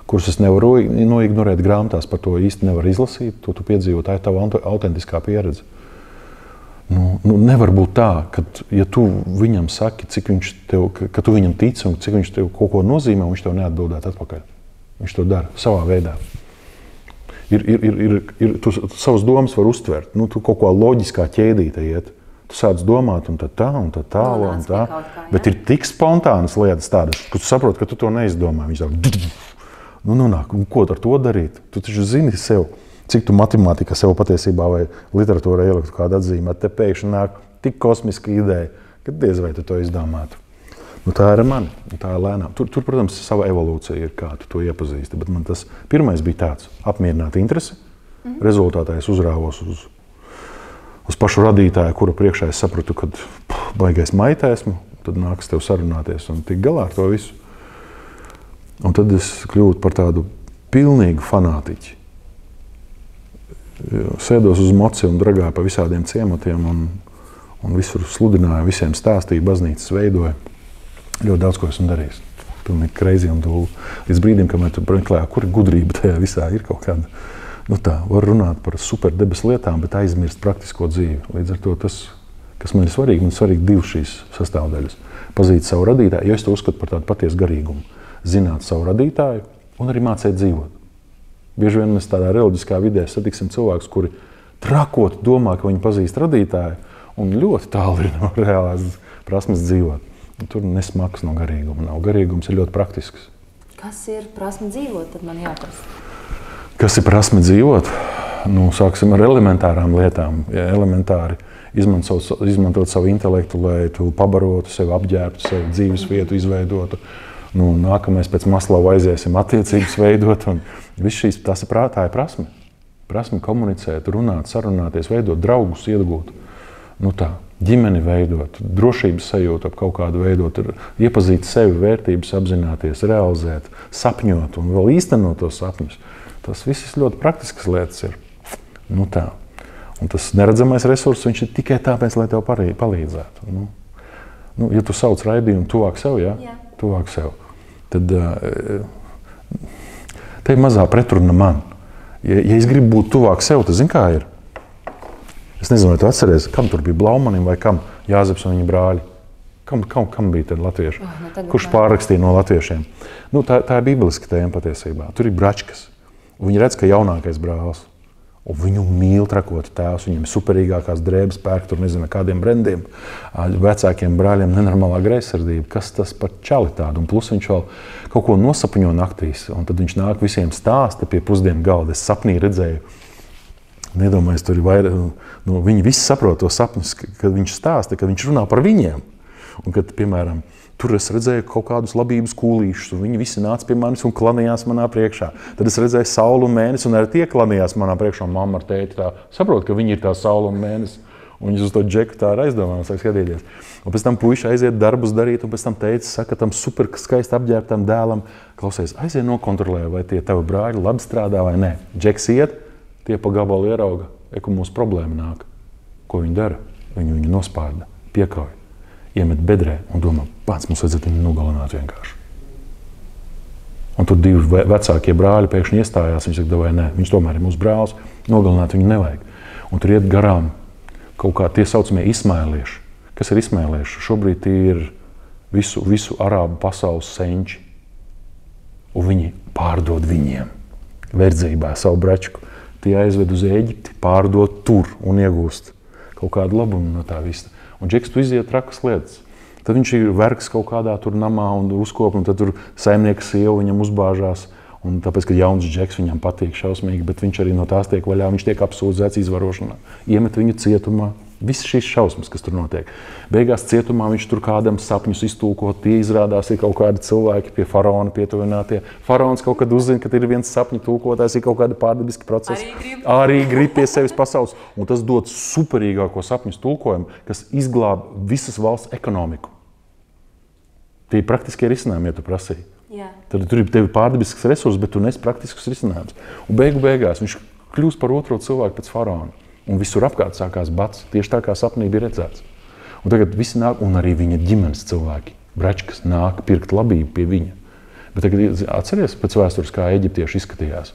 kuras es nevaru noignorēt grāmatās, par to īsti nevar izlasīt. To tu piedzīvo, tā ir tava autentiskā pieredze. Nu, nu, nevar būt tā, ka, ja tu viņam saki, cik viņš tev, ka, ka tu viņam tici un cik viņš tev kaut ko nozīmē, viņš tev neatbildētu atpakaļ. Viņš to dara savā veidā. Ir, ir, ir, ir, ir, tu, savas domas var uztvert, nu, tu kaut kā loģiskā ķēdītē iet. Tu sāc domāt, un tā, un tā tālāk, un tā. Kā, Bet ir tik spontānas lietas, tādas, ka tu saproti, ka tu to neizdomā. Viņš saka, nu, nu, nāk, ko ar to darīt? Tu taču zini sev cik tu matemātikā sev patiesībā vai literatūrā ieliktu kādu atzīmi, te pēkšņi nāk tik kosmiska ideja, ka diez vai tu to izdomātu. Nu, tā ir mana, tā ir lēnām. Tur, tur, protams, sava evolūcija ir, kā tu to iepazīsti. Bet man tas pirmais bija tāds - apmierināt interesi. Mm -hmm. Rezultātā es uzrāvos uz, uz pašu radītāju, kura priekšā es sapratu, ka baigais maitēsmu, tad nāks tev sarunāties un tikt galā ar to visu. Un tad es kļuvu par tādu pilnīgu fanātiķu sēdos uz moci un dragāju pa visādiem ciematiem un, un visur sludināju, visiem stāstīju, baznīcas veidoju. Ļoti daudz ko esmu darījis. Pilnīgi greizi un dūlu. Līdz brīdim, kad man tur meklēja, kur gudrība tajā visā, ir kaut kāda. Nu tā, var runāt par superdebesu lietām, bet aizmirst praktisko dzīvi. Līdz ar to tas, kas man ir svarīgi, man ir svarīgi divas šīs sastāvdaļas. Pazīt savu radītāju, jo es to uzskatu par tādu patiesu garīgumu. Zināt savu radītāju un arī mācīt dzīvot. Bieži vien mēs tādā reliģiskā vidē satiksim cilvēkus, kuri trakot domā, ka viņi pazīst radītāju, un ļoti tālu ir no reālās prasmes dzīvot. Tur nesmags no garīguma. Nav garīgums ir ļoti praktisks. Kas ir prasme dzīvot? Tad man jāprasa. Kas ir prasme dzīvot? Nu, sāksim ar elementārām lietām. Ja elementāri izmantot savu, izmantot savu intelektu, lai tu pabarotu sevi, apģērbtu sevi, dzīves vietu izveidotu. Nu, nākamais pēc Maslava aiziesim attiecības veidot. Viss šīs tas ir prātā, ir prasme. Prasme komunicēt, runāt, sarunāties, veidot draugus, iegūt. Nu tā, ģimeni veidot, drošības sajūtu ap kaut kādu veidot, iepazīt sevi, vērtības, apzināties, realizēt, sapņot un vēl īstenot tos sapņus. Tas viss ļoti praktisks lietas ir. Nu tā. Un tas neredzamais resurss ir tikai tāpēc, lai tev palīdzētu. Nu, nu, ja tu sauc raidījumu tuvāk sev, ja? Jā. tuvāk sev, tad uh, te ir mazā pretruna man. Ja, ja es gribu būt tuvāk sev, tad zini, kā ir. Es nezinu, vai tu atceries, kam tur bija Blaumanim vai kam Jāzeps un viņa brāļi. Kam, kam, kam bija tad latvieši? Oh, nu Kurš pārrakstīja no latviešiem? Nu, tā, tā ir bibliska tēma patiesībā. Tur ir bračkas. Viņi redz, ka jaunākais brālis Un viņu mīl trakot tēvs, viņam ir superīgākās drēbes, pērk tur nezinu kādiem brendiem, vecākiem brāļiem nenormālā greizsirdība. Kas tas par čali tādu? Un plus viņš vēl kaut ko nosapņo naktīs, un tad viņš nāk visiem stāsta pie pusdienu galda. Es sapnī redzēju, nedomāju, tur ir vairāk, nu, viņi visi saprot to sapņus, kad viņš stāsta, ka viņš runā par viņiem. Un kad, piemēram, Tur es redzēju kaut kādus labības kūlīšus, un viņi visi nāca pie manis un klanījās manā priekšā. Tad es redzēju sauli un mēnesi, un arī tie klanījās manā priekšā. Mamma ar tēti tā saprot, ka viņi ir tā saule un mēnesis. Un viņš uz to džeku tā ir aizdomājis, sāk skatīties. Un pēc tam puiši aiziet darbus darīt, un pēc tam teica, saka tam super skaisti apģērbtam dēlam, klausies, aiziet nokontrolē, vai tie tavi brāļi labi strādā vai nē. Džeks iet, tie pa gabalu ierauga, eko mūsu problēma nāk. Ko viņi dara? Viņi viņu nospārda, piekauj iemet bedrē un domā, pats mums vajadzētu viņu nogalināt vienkārši. Un tur divi vecākie brāļi pēkšņi iestājās. Viņš saka, vai nē, viņš tomēr ir mūsu brālis. Nogalināt viņu nevajag. Un tur iet garām kaut kā tie saucamie izsmēlieši. Kas ir izsmēlieši? Šobrīd ir visu, visu arābu pasaules senči. Un viņi pārdod viņiem verdzībā savu brečku. Tie aizved uz Eģipti, pārdod tur un iegūst kaut kādu labumu no tā visa. Un Džeks tu iziet trakas lietas. Tad viņš ir vergs kaut kādā tur namā un uzkopā, un tad tur saimnieks sieva viņam uzbāžās. Un tāpēc, ka jauns džeks viņam patīk šausmīgi, bet viņš arī no tās tiek vaļā, viņš tiek apsūdzēts izvarošanā, iemet viņu cietumā. Visas šīs šausmas, kas tur notiek. Beigās cietumā viņš tur kādam sapņus iztūko. Tie izrādās ir kaut kādi cilvēki pie faraona pietuvinātie. Faraons kaut kad uzzina, ka ir viens sapņu tūkotājs, ir kaut kādi pārdabiski procesi. Arī grib, arī grib pie sevis pasaules. Un tas dod superīgāko sapņu tulkojumu, kas izglāb visas valsts ekonomiku. Tie ir praktiskie risinājumi, ja tu prasīji. Jā. Tad tur ir tevi pārdabisks resurss, bet tu nes praktiskus risinājumus. Un beigu beigās viņš kļūst par otro cilvēku pēc faraona. Un visur apkārt sākās bats, tieši tā kā sapnī bija redzēts. Un tagad viss nāk, un arī viņa ģimenes cilvēki, brečkas, nāk pirkt labību pie viņa. Bet tagad atcerieties pēc vēstures, kā eģiptieši izskatījās.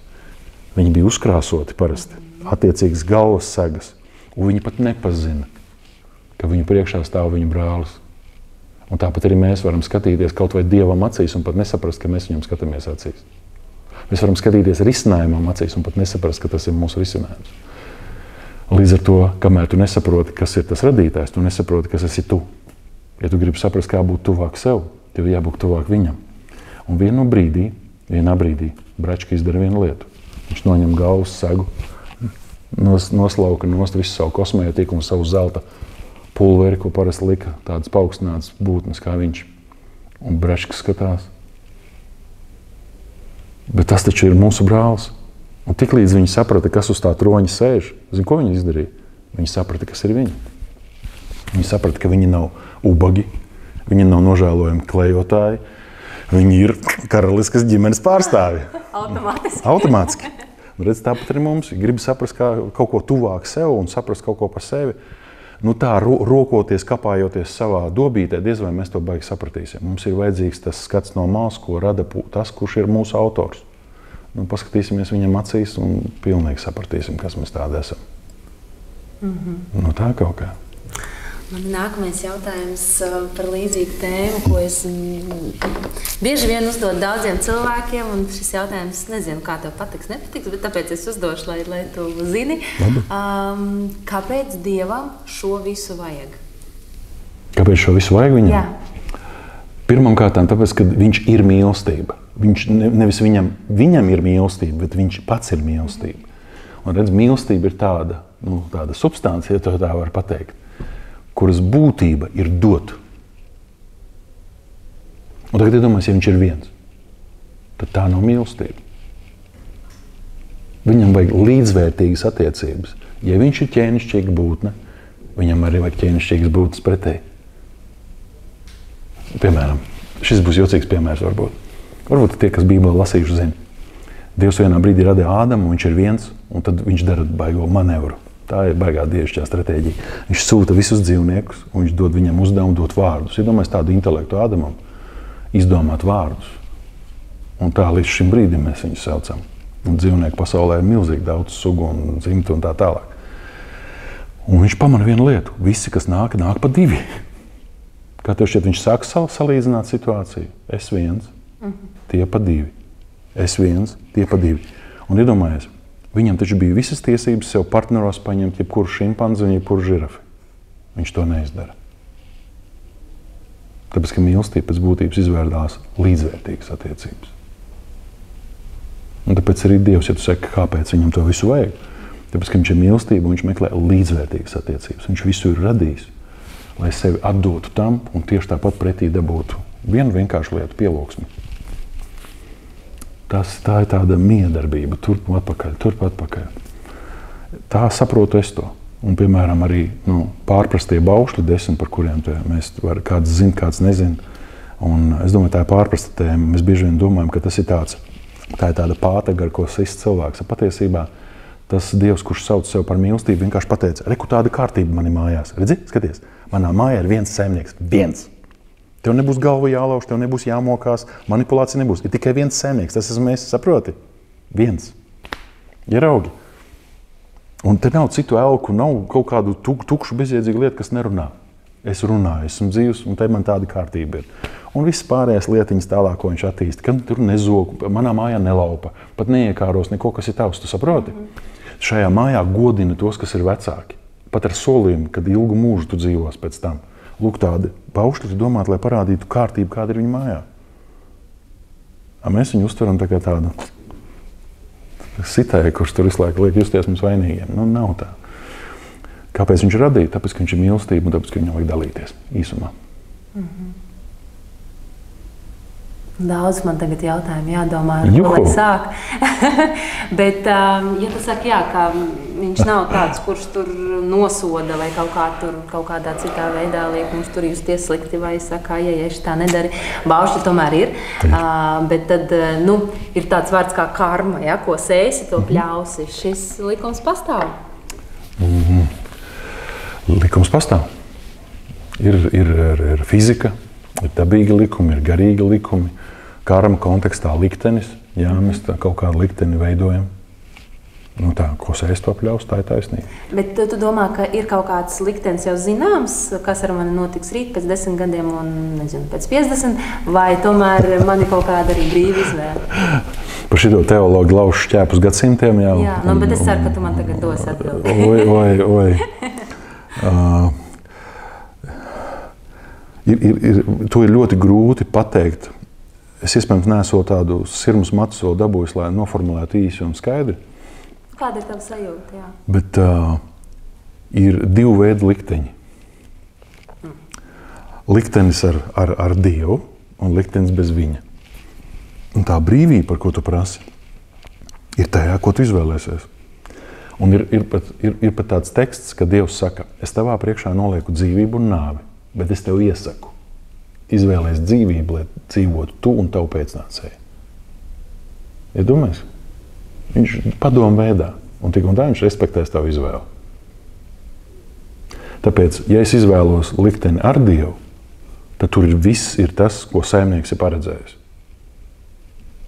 Viņi bija uzkrāsoti parasti, attiecīgas galvas segas, un viņi pat nepazina, ka viņu priekšā stāv viņa brālis. Un tāpat arī mēs varam skatīties kaut vai dievam acīs un pat nesaprast, ka mēs viņam skatāmies acīs. Mēs varam skatīties risinājumam acīs un pat nesaprast, ka tas ir mūsu risinājums. Līdz ar to, kamēr tu nesaproti, kas ir tas radītājs, tu nesaproti, kas esi tu. Ja tu gribi saprast, kā būt tuvāk sev, tev jābūt tuvāk viņam. Un vienā brīdī, vienā brīdī Bračka izdara vienu lietu. Viņš noņem galvas segu, nos, noslauka nost visu savu kosmētiku un savu zelta pulveri, ko parasti lika tādas paaugstinātas būtnes kā viņš. Un Bračka skatās. Bet tas taču ir mūsu brālis. Un tiklīdz viņi saprata, kas uz tā troņa sēž, zin, ko viņi izdarīja? Viņi saprata, kas ir viņi. Viņi saprata, ka viņi nav ubagi, viņi nav nožēlojami klejotāji. Viņi ir karaliskas ģimenes pārstāvji. Automātiski. Automātiski. Redz, tāpat arī mums ir gribi saprast kā, kaut ko tuvāk sev un saprast kaut ko par sevi. Nu, tā ro rokoties, kāpājoties savā dobītē, diez vai mēs to baigi sapratīsim. Mums ir vajadzīgs tas skats no malas, ko rada tas, kurš ir mūsu autors. Nu, paskatīsimies viņam acīs un pilnīgi sapratīsim, kas mēs tādi esam. Mm -hmm. nu, tā kaut kā. Man nākamais jautājums uh, par līdzīgu tēmu, ko es bieži vien uzdodu daudziem cilvēkiem. Šis jautājums, nezinu, kā tev patiks, nepatiks, bet tāpēc es uzdošu, lai, lai tu zini, um, kāpēc dievam šo visu vajag? Kāpēc šo visu vajag viņam? Pirmkārt, tāpēc, ka viņš ir mīlestība. Viņš ne, nevis viņam, viņam ir mīlestība, bet viņš pats ir mīlestība. Un redz, mīlestība ir tāda, nu, tāda substance, ja tā var teikt kuras būtība ir dot. Un tagad iedomājieties, ja viņš ir viens, tad tā nav mīlestība. Viņam vajag līdzvērtīgas attiecības. Ja viņš ir ķēnišķīga būtne, viņam arī vajag ķēnišķīgas būtnes pretēji. Piemēram, šis būs jocīgs piemērs. Varbūt, varbūt tie, kas Bībelē lasījuši, zina. Dievs vienā brīdī radīja Ādamu, viņš ir viens, un tad viņš dara baigo manevru. Tā ir baigā dievišķā stratēģija. Viņš sūta visus dzīvniekus, un viņš dod viņam uzdevumu dot vārdus. Iedomājieties tādu intelektu Ādamam, izdomāt vārdus. Un tā līdz šim brīdim mēs viņus saucam. Un dzīvnieku pasaulē ir milzīgi daudz sugu un dzimtu un tā tālāk. Un viņš pamana vienu lietu. Visi, kas nāk, nāk pa divi. Kā tev šķiet, viņš sāk salīdzināt situāciju? Es viens. Tie pa divi. Es viens, tie pa divi. Un iedomājieties, Viņam taču bija visas tiesības sev partneros paņemt jebkuru šimpanzi un jebkuru žirafi. Viņš to neizdara. Tāpēc, ka mīlestība pēc būtības izvērdās līdzvērtīgas attiecības. Un tāpēc arī Dievs, ja tu saki, kāpēc viņam to visu vajag, tāpēc, ka viņš ir mīlestība un viņš meklē līdzvērtīgas attiecības. Viņš visu ir radījis, lai sevi atdotu tam un tieši tāpat pretī dabūtu vienu vienkāršu lietu, pielūgsmu. Tas, tā ir tāda miedarbība, turp un atpakaļ, turp atpakaļ. Tā saprotu es to. Un, piemēram, arī nu, pārprastie baušļi, desmit, par kuriem mēs varam, kāds zina, kāds nezina. Un es domāju, tā ir pārprasta tēma. Mēs bieži vien domājam, ka tas ir tāds, tā ir tāda pātaga, ar ko sist cilvēks. Patiesībā tas Dievs, kurš sauc sevi par mīlestību, vienkārši pateica, reku tāda kārtība manī mājās. Redzi, skaties, manā mājā ir viens saimnieks, viens. Tev nebūs galva jālauž, tev nebūs jāmokās, manipulācija nebūs. Ir tikai viens saimnieks, tas esmu es, saproti? Viens. Ieraugi. Un te nav citu elku, nav kaut kādu tuk, tukšu, bezjēdzīgu lietu, kas nerunā. Es runāju, esmu dzīves, un te man tāda kārtība ir. Un viss pārējais lietiņas tālāk, ko viņš attīstīja, kad tur nezog, manā mājā nelaupa, pat neiekāros neko, kas ir tavs. Tu saproti? Mm -hmm. Šajā mājā godina tos, kas ir vecāki. Pat ar solījumu, kad ilgu mūžu tu dzīvos pēc tam. Lūk, tādi paušļi domāt, lai parādītu kārtību, kāda ir viņa mājā. A mēs viņu uztveram tā kā tādu sitēju, kurš tur visu laiku liek justies mums vainīgiem. Nu, nav tā. Kāpēc viņš ir radīts? Tāpēc, ka viņš ir mīlestība un tāpēc, ka viņam vajag dalīties īsumā. Mm -hmm. Daudz man tagad jautājumu jādomā, ar ko lai sāk. Bet, um, ja tu saki, jā, ka viņš nav tāds, kurš tur nosoda vai kaut, kā tur, kaut kādā citā veidā liek mums tur justies slikti vai saka, ja, ja es tā nedari, baušļi tomēr ir. Uh, bet tad uh, nu, ir tāds vārds kā karma, ja, ko sēsi, to mhm. pļausi. Šis likums pastāv. Mm -hmm. Likums pastāv. Ir, ir, ir, ir fizika, ir dabīgi likumi, ir garīgi likumi karma kontekstā liktenis. Jā, mēs kaut kādu likteni veidojam. Nu tā, ko es to pļauju, tā ir taisnība. Bet tu, tu domā, ka ir kaut kāds liktenis jau zināms, kas ar mani notiks rīt, pēc desmit gadiem, un nezinu, pēc 50, vai tomēr man ir kaut kāda arī brīva izvēle? Par šo teologu laušu šķēpus gadsimtiem jau. Jā, nu, bet es ceru, ka tu man tagad dos atbildi. oi, oi, oi. Uh, ir, ir, ir, to ir ļoti grūti pateikt Es iespējams neesmu tādu sirmas matu vēl dabūjis, lai noformulētu īsi un skaidri. Kāda ir tava sajūta? Jā? Bet uh, ir divi veidi likteņi. Mm. Liktenis ar, ar, ar Dievu un liktenis bez viņa. Un tā brīvība, par ko tu prasi, ir tajā, ko tu izvēlēsies. Un ir, ir, pat, ir, ir pat tāds teksts, ka Dievs saka, es tavā priekšā nolieku dzīvību un nāvi, bet es tev iesaku izvēlēties dzīvību, lai dzīvotu tu un tavu pēcnācēju. Ja domājies, viņš padomu veidā, un tik un tā viņš respektēs tavu izvēli. Tāpēc, ja es izvēlos likteni ar Dievu, tad tur ir viss ir tas, ko saimnieks ir paredzējis.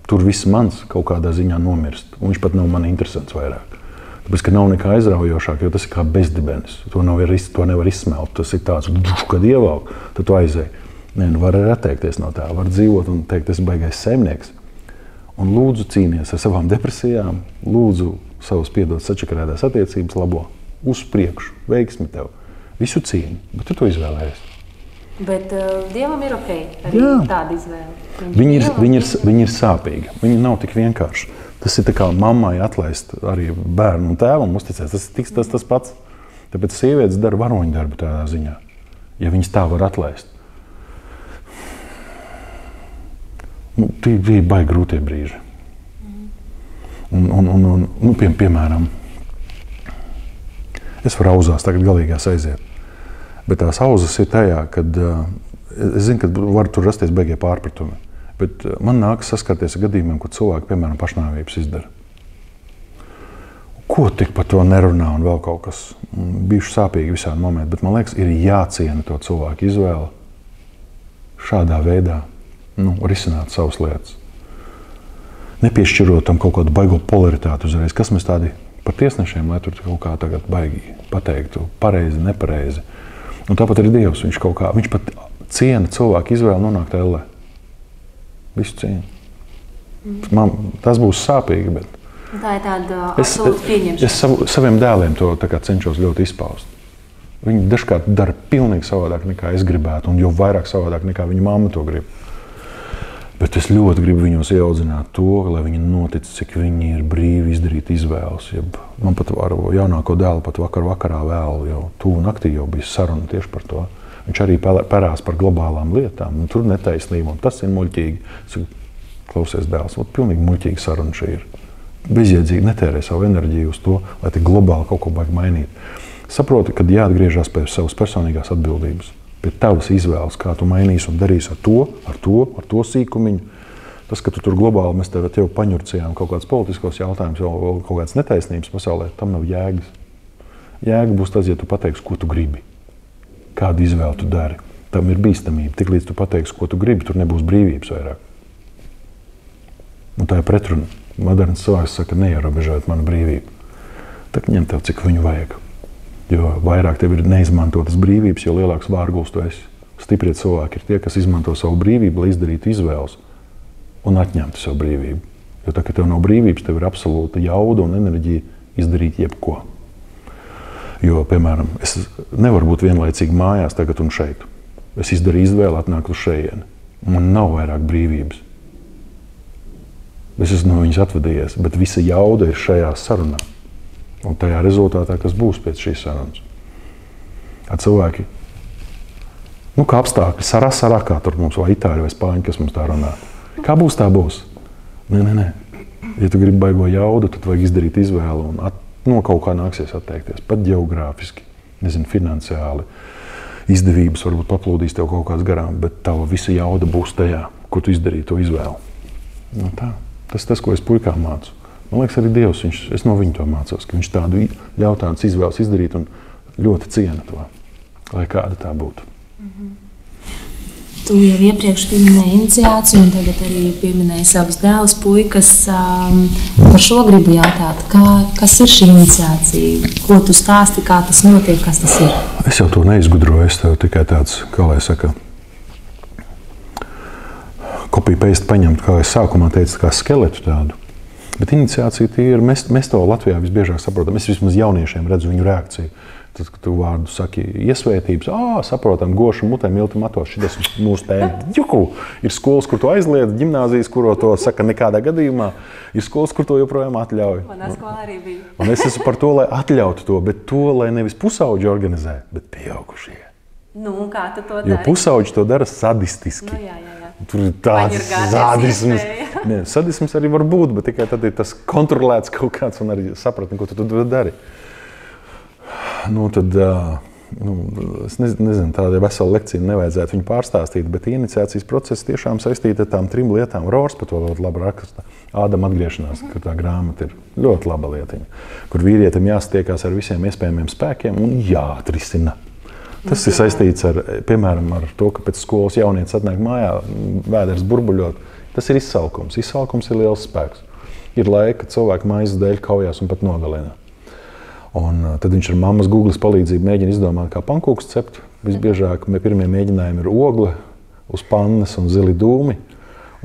Tur viss mans kaut kādā ziņā nomirst, un viņš pat nav man interesants vairāk. Tāpēc, ka nav nekā aizraujošāk, jo tas ir kā bezdibenis. To, nav, to nevar izsmelt. Tas ir tāds, kad ievelk, tad tu aizēji. Nē, nu var arī atteikties no tā, var dzīvot un teikt, es esmu baigais saimnieks. Un lūdzu, cīnīties ar savām depresijām, lūdzu, savus piedotas sačakarētās attiecības labo uz priekšu, veiksmi tev. Visu cīņu, bet tu to izvēlējies. Bet uh, dievam ir ok, arī Jā. tāda izvēle. Viņš viņi ir, viņi, ir, viņi ir sāpīgi. Viņi nav tik vienkārši. Tas ir kā mammai atlaist arī bērnu un tēvam uzticēt. Tas ir tas, tas, tas pats. Tāpēc sievietes dara varoņu darbu tādā ziņā, ja viņas tā var atlaist. Nu, tie bija baigi grūtie brīži. Un, un, un, un, nu, pie, piemēram, es varu auzās tagad galīgās aiziet. Bet tās auzas ir tajā, kad uh, es zinu, ka var tur rasties beigie pārpratumi. Bet uh, man nākas saskarties ar gadījumiem, kur cilvēki, piemēram, pašnāvības izdara. Ko tik par to nerunā un vēl kaut kas bijuši sāpīgi visādi momenti, bet man liekas, ir jāciena to cilvēku izvēle šādā veidā nu, risināt savas lietas. Nepiešķirot tam kaut kādu baigo polaritāti uzreiz. Kas mēs tādi par tiesnešiem, lai tur kaut kā tagad baigi pateiktu, pareizi, nepareizi. Un tāpat arī Dievs. Viņš kaut kā, viņš pat ciena cilvēku izvēli nonākt ellē. Visu cieņu. Man, tas būs sāpīgi, bet tā ir tāda absolūta pieņemšana. Es savu, saviem dēliem to cenšos ļoti izpaust. Viņi dažkārt dara pavisam savādāk nekā es gribētu, un jau vairāk savādāk nekā viņa mamma to grib. Bet es ļoti gribu viņos ieaudzināt to, lai viņi notic, cik viņi ir brīvi izdarīt izvēles. Jeb man pat ar jaunāko dēlu pat vakar vakarā vēl, jau tuvu naktī jau bija saruna tieši par to. Viņš arī parās par globālām lietām, un tur netaisnība, un tas ir muļķīgi. Saku, klausies, dēls, ot, pilnīgi muļķīga saruna šī ir. Bezjēdzīgi netērē savu enerģiju uz to, lai tik globāli kaut ko baigi mainīt. Saproti, ka jāatgriežas pie savas personīgās atbildības pie tavas izvēles, kā tu mainīsi un darīsi ar to, ar to, ar to sīkumiņu. Tas, ka tu tur globāli mēs tev jau paņurcījām kaut kādus politiskos jautājumus, jau kaut kādas netaisnības pasaulē, tam nav jēgas. Jēga būs tas, ja tu pateiksi, ko tu gribi, kādu izvēli tu dari. Tam ir bīstamība. Tiklīdz tu pateiksi, ko tu gribi, tur nebūs brīvības vairāk. Un tā ir pretruna. Moderns cilvēks saka, neierobežojiet manu brīvību. Tad ņem tev, cik viņu vajag. Jo vairāk tev ir neizmantotas brīvības, jo lielāks vārgulis tu esi. Stiprie cilvēki ir tie, kas izmanto savu brīvību, lai izdarītu izvēles un atņemtu savu brīvību. Jo tā, ka tev nav brīvības, tev ir absolūta jauda un enerģija izdarīt jebko. Jo, piemēram, es nevaru būt vienlaicīgi mājās, tagad un šeit. Es izdarīju izvēli atnākt uz šejieni. Man nav vairāk brīvības. Es esmu no viņas atvadījies, bet visa jauda ir šajā sarunā. Un tajā rezultātā, kas būs pēc šīs sarunas. Ar cilvēki, nu, kā apstākļi, sarā, sarā, kā tur mums vai itāļi vai spāņi, kas mums tā runā. Kā būs, tā būs. Nē, nē, nē. Ja tu gribi baigo jaudu, tad vajag izdarīt izvēli un at, no kaut kā nāksies atteikties. Pat geogrāfiski, nezinu, finansiāli. Izdevības varbūt paplūdīs tev kaut kāds garām, bet tava visa jauda būs tajā, kur tu izdarīji to izvēli. Nu, tā. Tas tas, ko es puikām mācu. Man liekas, arī Dievs, viņš, es no viņa to mācos, ka viņš tādu ļauj tādas izvēles izdarīt un ļoti ciena to, lai kāda tā būtu. Mm -hmm. Tu jau iepriekš pieminēji iniciāciju, un tagad arī pieminēji savus dēlus, puikas. Um, par šo gribu jautāt, kā, kas ir šī iniciācija? Ko tu stāsti, kā tas notiek, kas tas ir? Es jau to neizgudroju, es tev tikai tāds, kā lai saka, kopiju pēc paņemt, kā es sākumā teicu, kā skeletu tādu. Bet iniciācija ir, mēs, mēs to Latvijā visbiežāk saprotam. Es vismaz jauniešiem redzu viņu reakciju. Tad, kad tu vārdu saki, iesvētības, ah, saprotam, gošu mutē, milti matos, šis ir mūsu tēma. Juhu! Ir skolas, kur to aizliedz, gimnāzijas, kur to saka nekādā gadījumā. Ir skolas, kur to joprojām atļauj. Manā skolā arī bija. Un es esmu par to, lai atļautu to, bet to, lai nevis pusauģi organizē, bet pieaugušie. Nu, kā tu to dari? Jo pusauģi to dara sadistiski. Nu, jā, jā, jā. Tur ir tāds sadisms. Nē, sadisms arī var būt, bet tikai tad ir tas kontrolēts kaut kāds un arī sapratni, ko tu tur dari. Nu, tad, nu, es nezinu, tāda vesela lekcija nevajadzētu viņu pārstāstīt, bet iniciācijas process tiešām saistīta ar tām trim lietām. Rors par to ļoti labi raksta. Ādama atgriešanās, kur tā grāmata ir ļoti laba lietiņa, kur vīrietim jāstiekās ar visiem iespējamiem spēkiem un jāatrisina Tas ir saistīts ar, piemēram, ar to, ka pēc skolas jaunietis atnāk mājā, vēders burbuļot. Tas ir izsalkums. Izsalkums ir liels spēks. Ir laika, kad cilvēki maizes dēļ kaujās un pat nogalina. Un uh, tad viņš ar mammas Google palīdzību mēģina izdomāt, kā pankūks cept. Visbiežāk pirmie mēģinājumi ir ogle uz pannas un zili dūmi.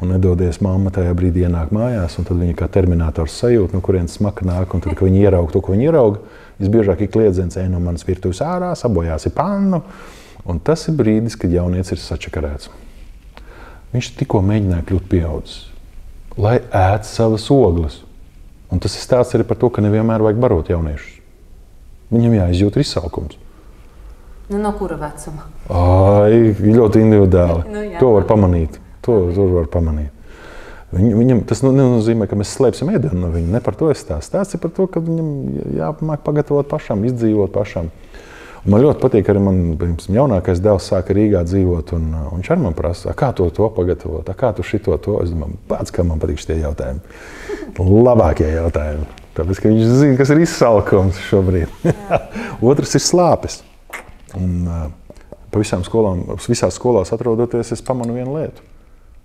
Un nedodies mamma tajā brīdī ienāk mājās, un tad viņa kā terminators sajūt, no kurienes smaka nāk. Un tad, kad viņi ieraudzīja to, ko viņi ieraudzīja, visbiežāk ir kliedziens, ej no manas virtuves ārā, sabojās pannu. Un tas ir brīdis, kad jaunietis ir sačakarēts. Viņš tikko mēģināja kļūt pieaudzis, lai ēd savas ogles. Un tas ir stāsts arī par to, ka nevienmēr vajag barot jauniešus. Viņam jāizjūt izsalkums. Nu, no kura vecuma? Ai, ļoti individuāli. Nu, jā. to var pamanīt. To, to var pamanīt. Viņ, viņam tas nu, nenozīmē, ka mēs slēpsim ēdienu no viņa. Ne par to es stāstu. Stāsts ir par to, ka viņam jāmāk pagatavot pašam, izdzīvot pašam. Un man ļoti patīk, arī man piemēram, jaunākais dēls sāka Rīgā dzīvot. Un, un viņš arī man prasa, kā to, to pagatavot, kā tu šito to. Es domāju, pats, kā man patīk šie jautājumi. Labākie jautājumi. Tāpēc, ka viņš zina, kas ir izsalkums šobrīd. Otrs ir slāpes. Un, pa visām skolām, visās skolās atrodoties, es pamanu vienu lietu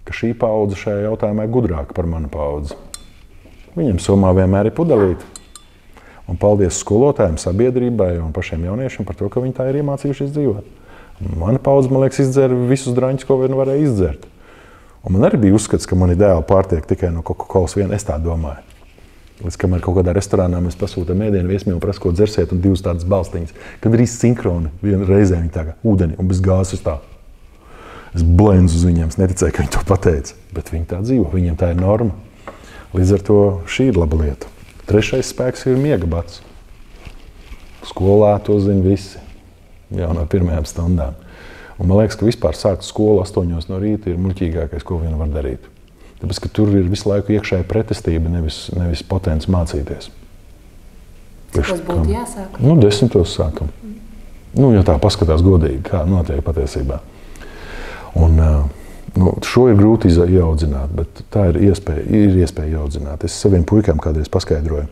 ka šī paudze šajā jautājumā ir gudrāka par manu paudzi. Viņiem somā vienmēr ir pudelīte. Un paldies skolotājiem, sabiedrībai un pašiem jauniešiem par to, ka viņi tā ir iemācījušies dzīvot. Mana paudze, man liekas, izdzēra visus drāņus, ko vien varēja izdzert. Un man arī bija uzskats, ka man ideāli pārtiek tikai no Coca-Cola vien. Es tā domāju. Līdz kamēr kaut kādā restorānā mēs pasūtām ēdienu, viesmīlu prasu, ko dzersiet, un divas tādas balstiņas. Kad arī sinhroni vienā reizē viņi tā kā ūdeni un bez gāzes tā. Es blēņu uz viņiem, es neticēju, ka viņi to pateica. Bet viņi tā dzīvo, viņiem tā ir norma. Līdz ar to šī ir laba lieta. Trešais spēks ir miega bats. Skolā to zina visi jau no pirmajām stundām. Un man liekas, ka vispār sākt skolu astoņos no rīta ir muļķīgākais, ko vien var darīt. Tāpēc, ka tur ir visu laiku iekšēja pretestība, nevis, nevis potents mācīties. Tas būtu jāsāk. Nu, desmitos sākam. Nu, ja tā paskatās godīgi, kā notiek patiesībā. Un, nu, šo ir grūti ieaudzināt, bet tā ir iespēja, ir iespēja ieaudzināt. Es saviem puikām kādreiz paskaidroju,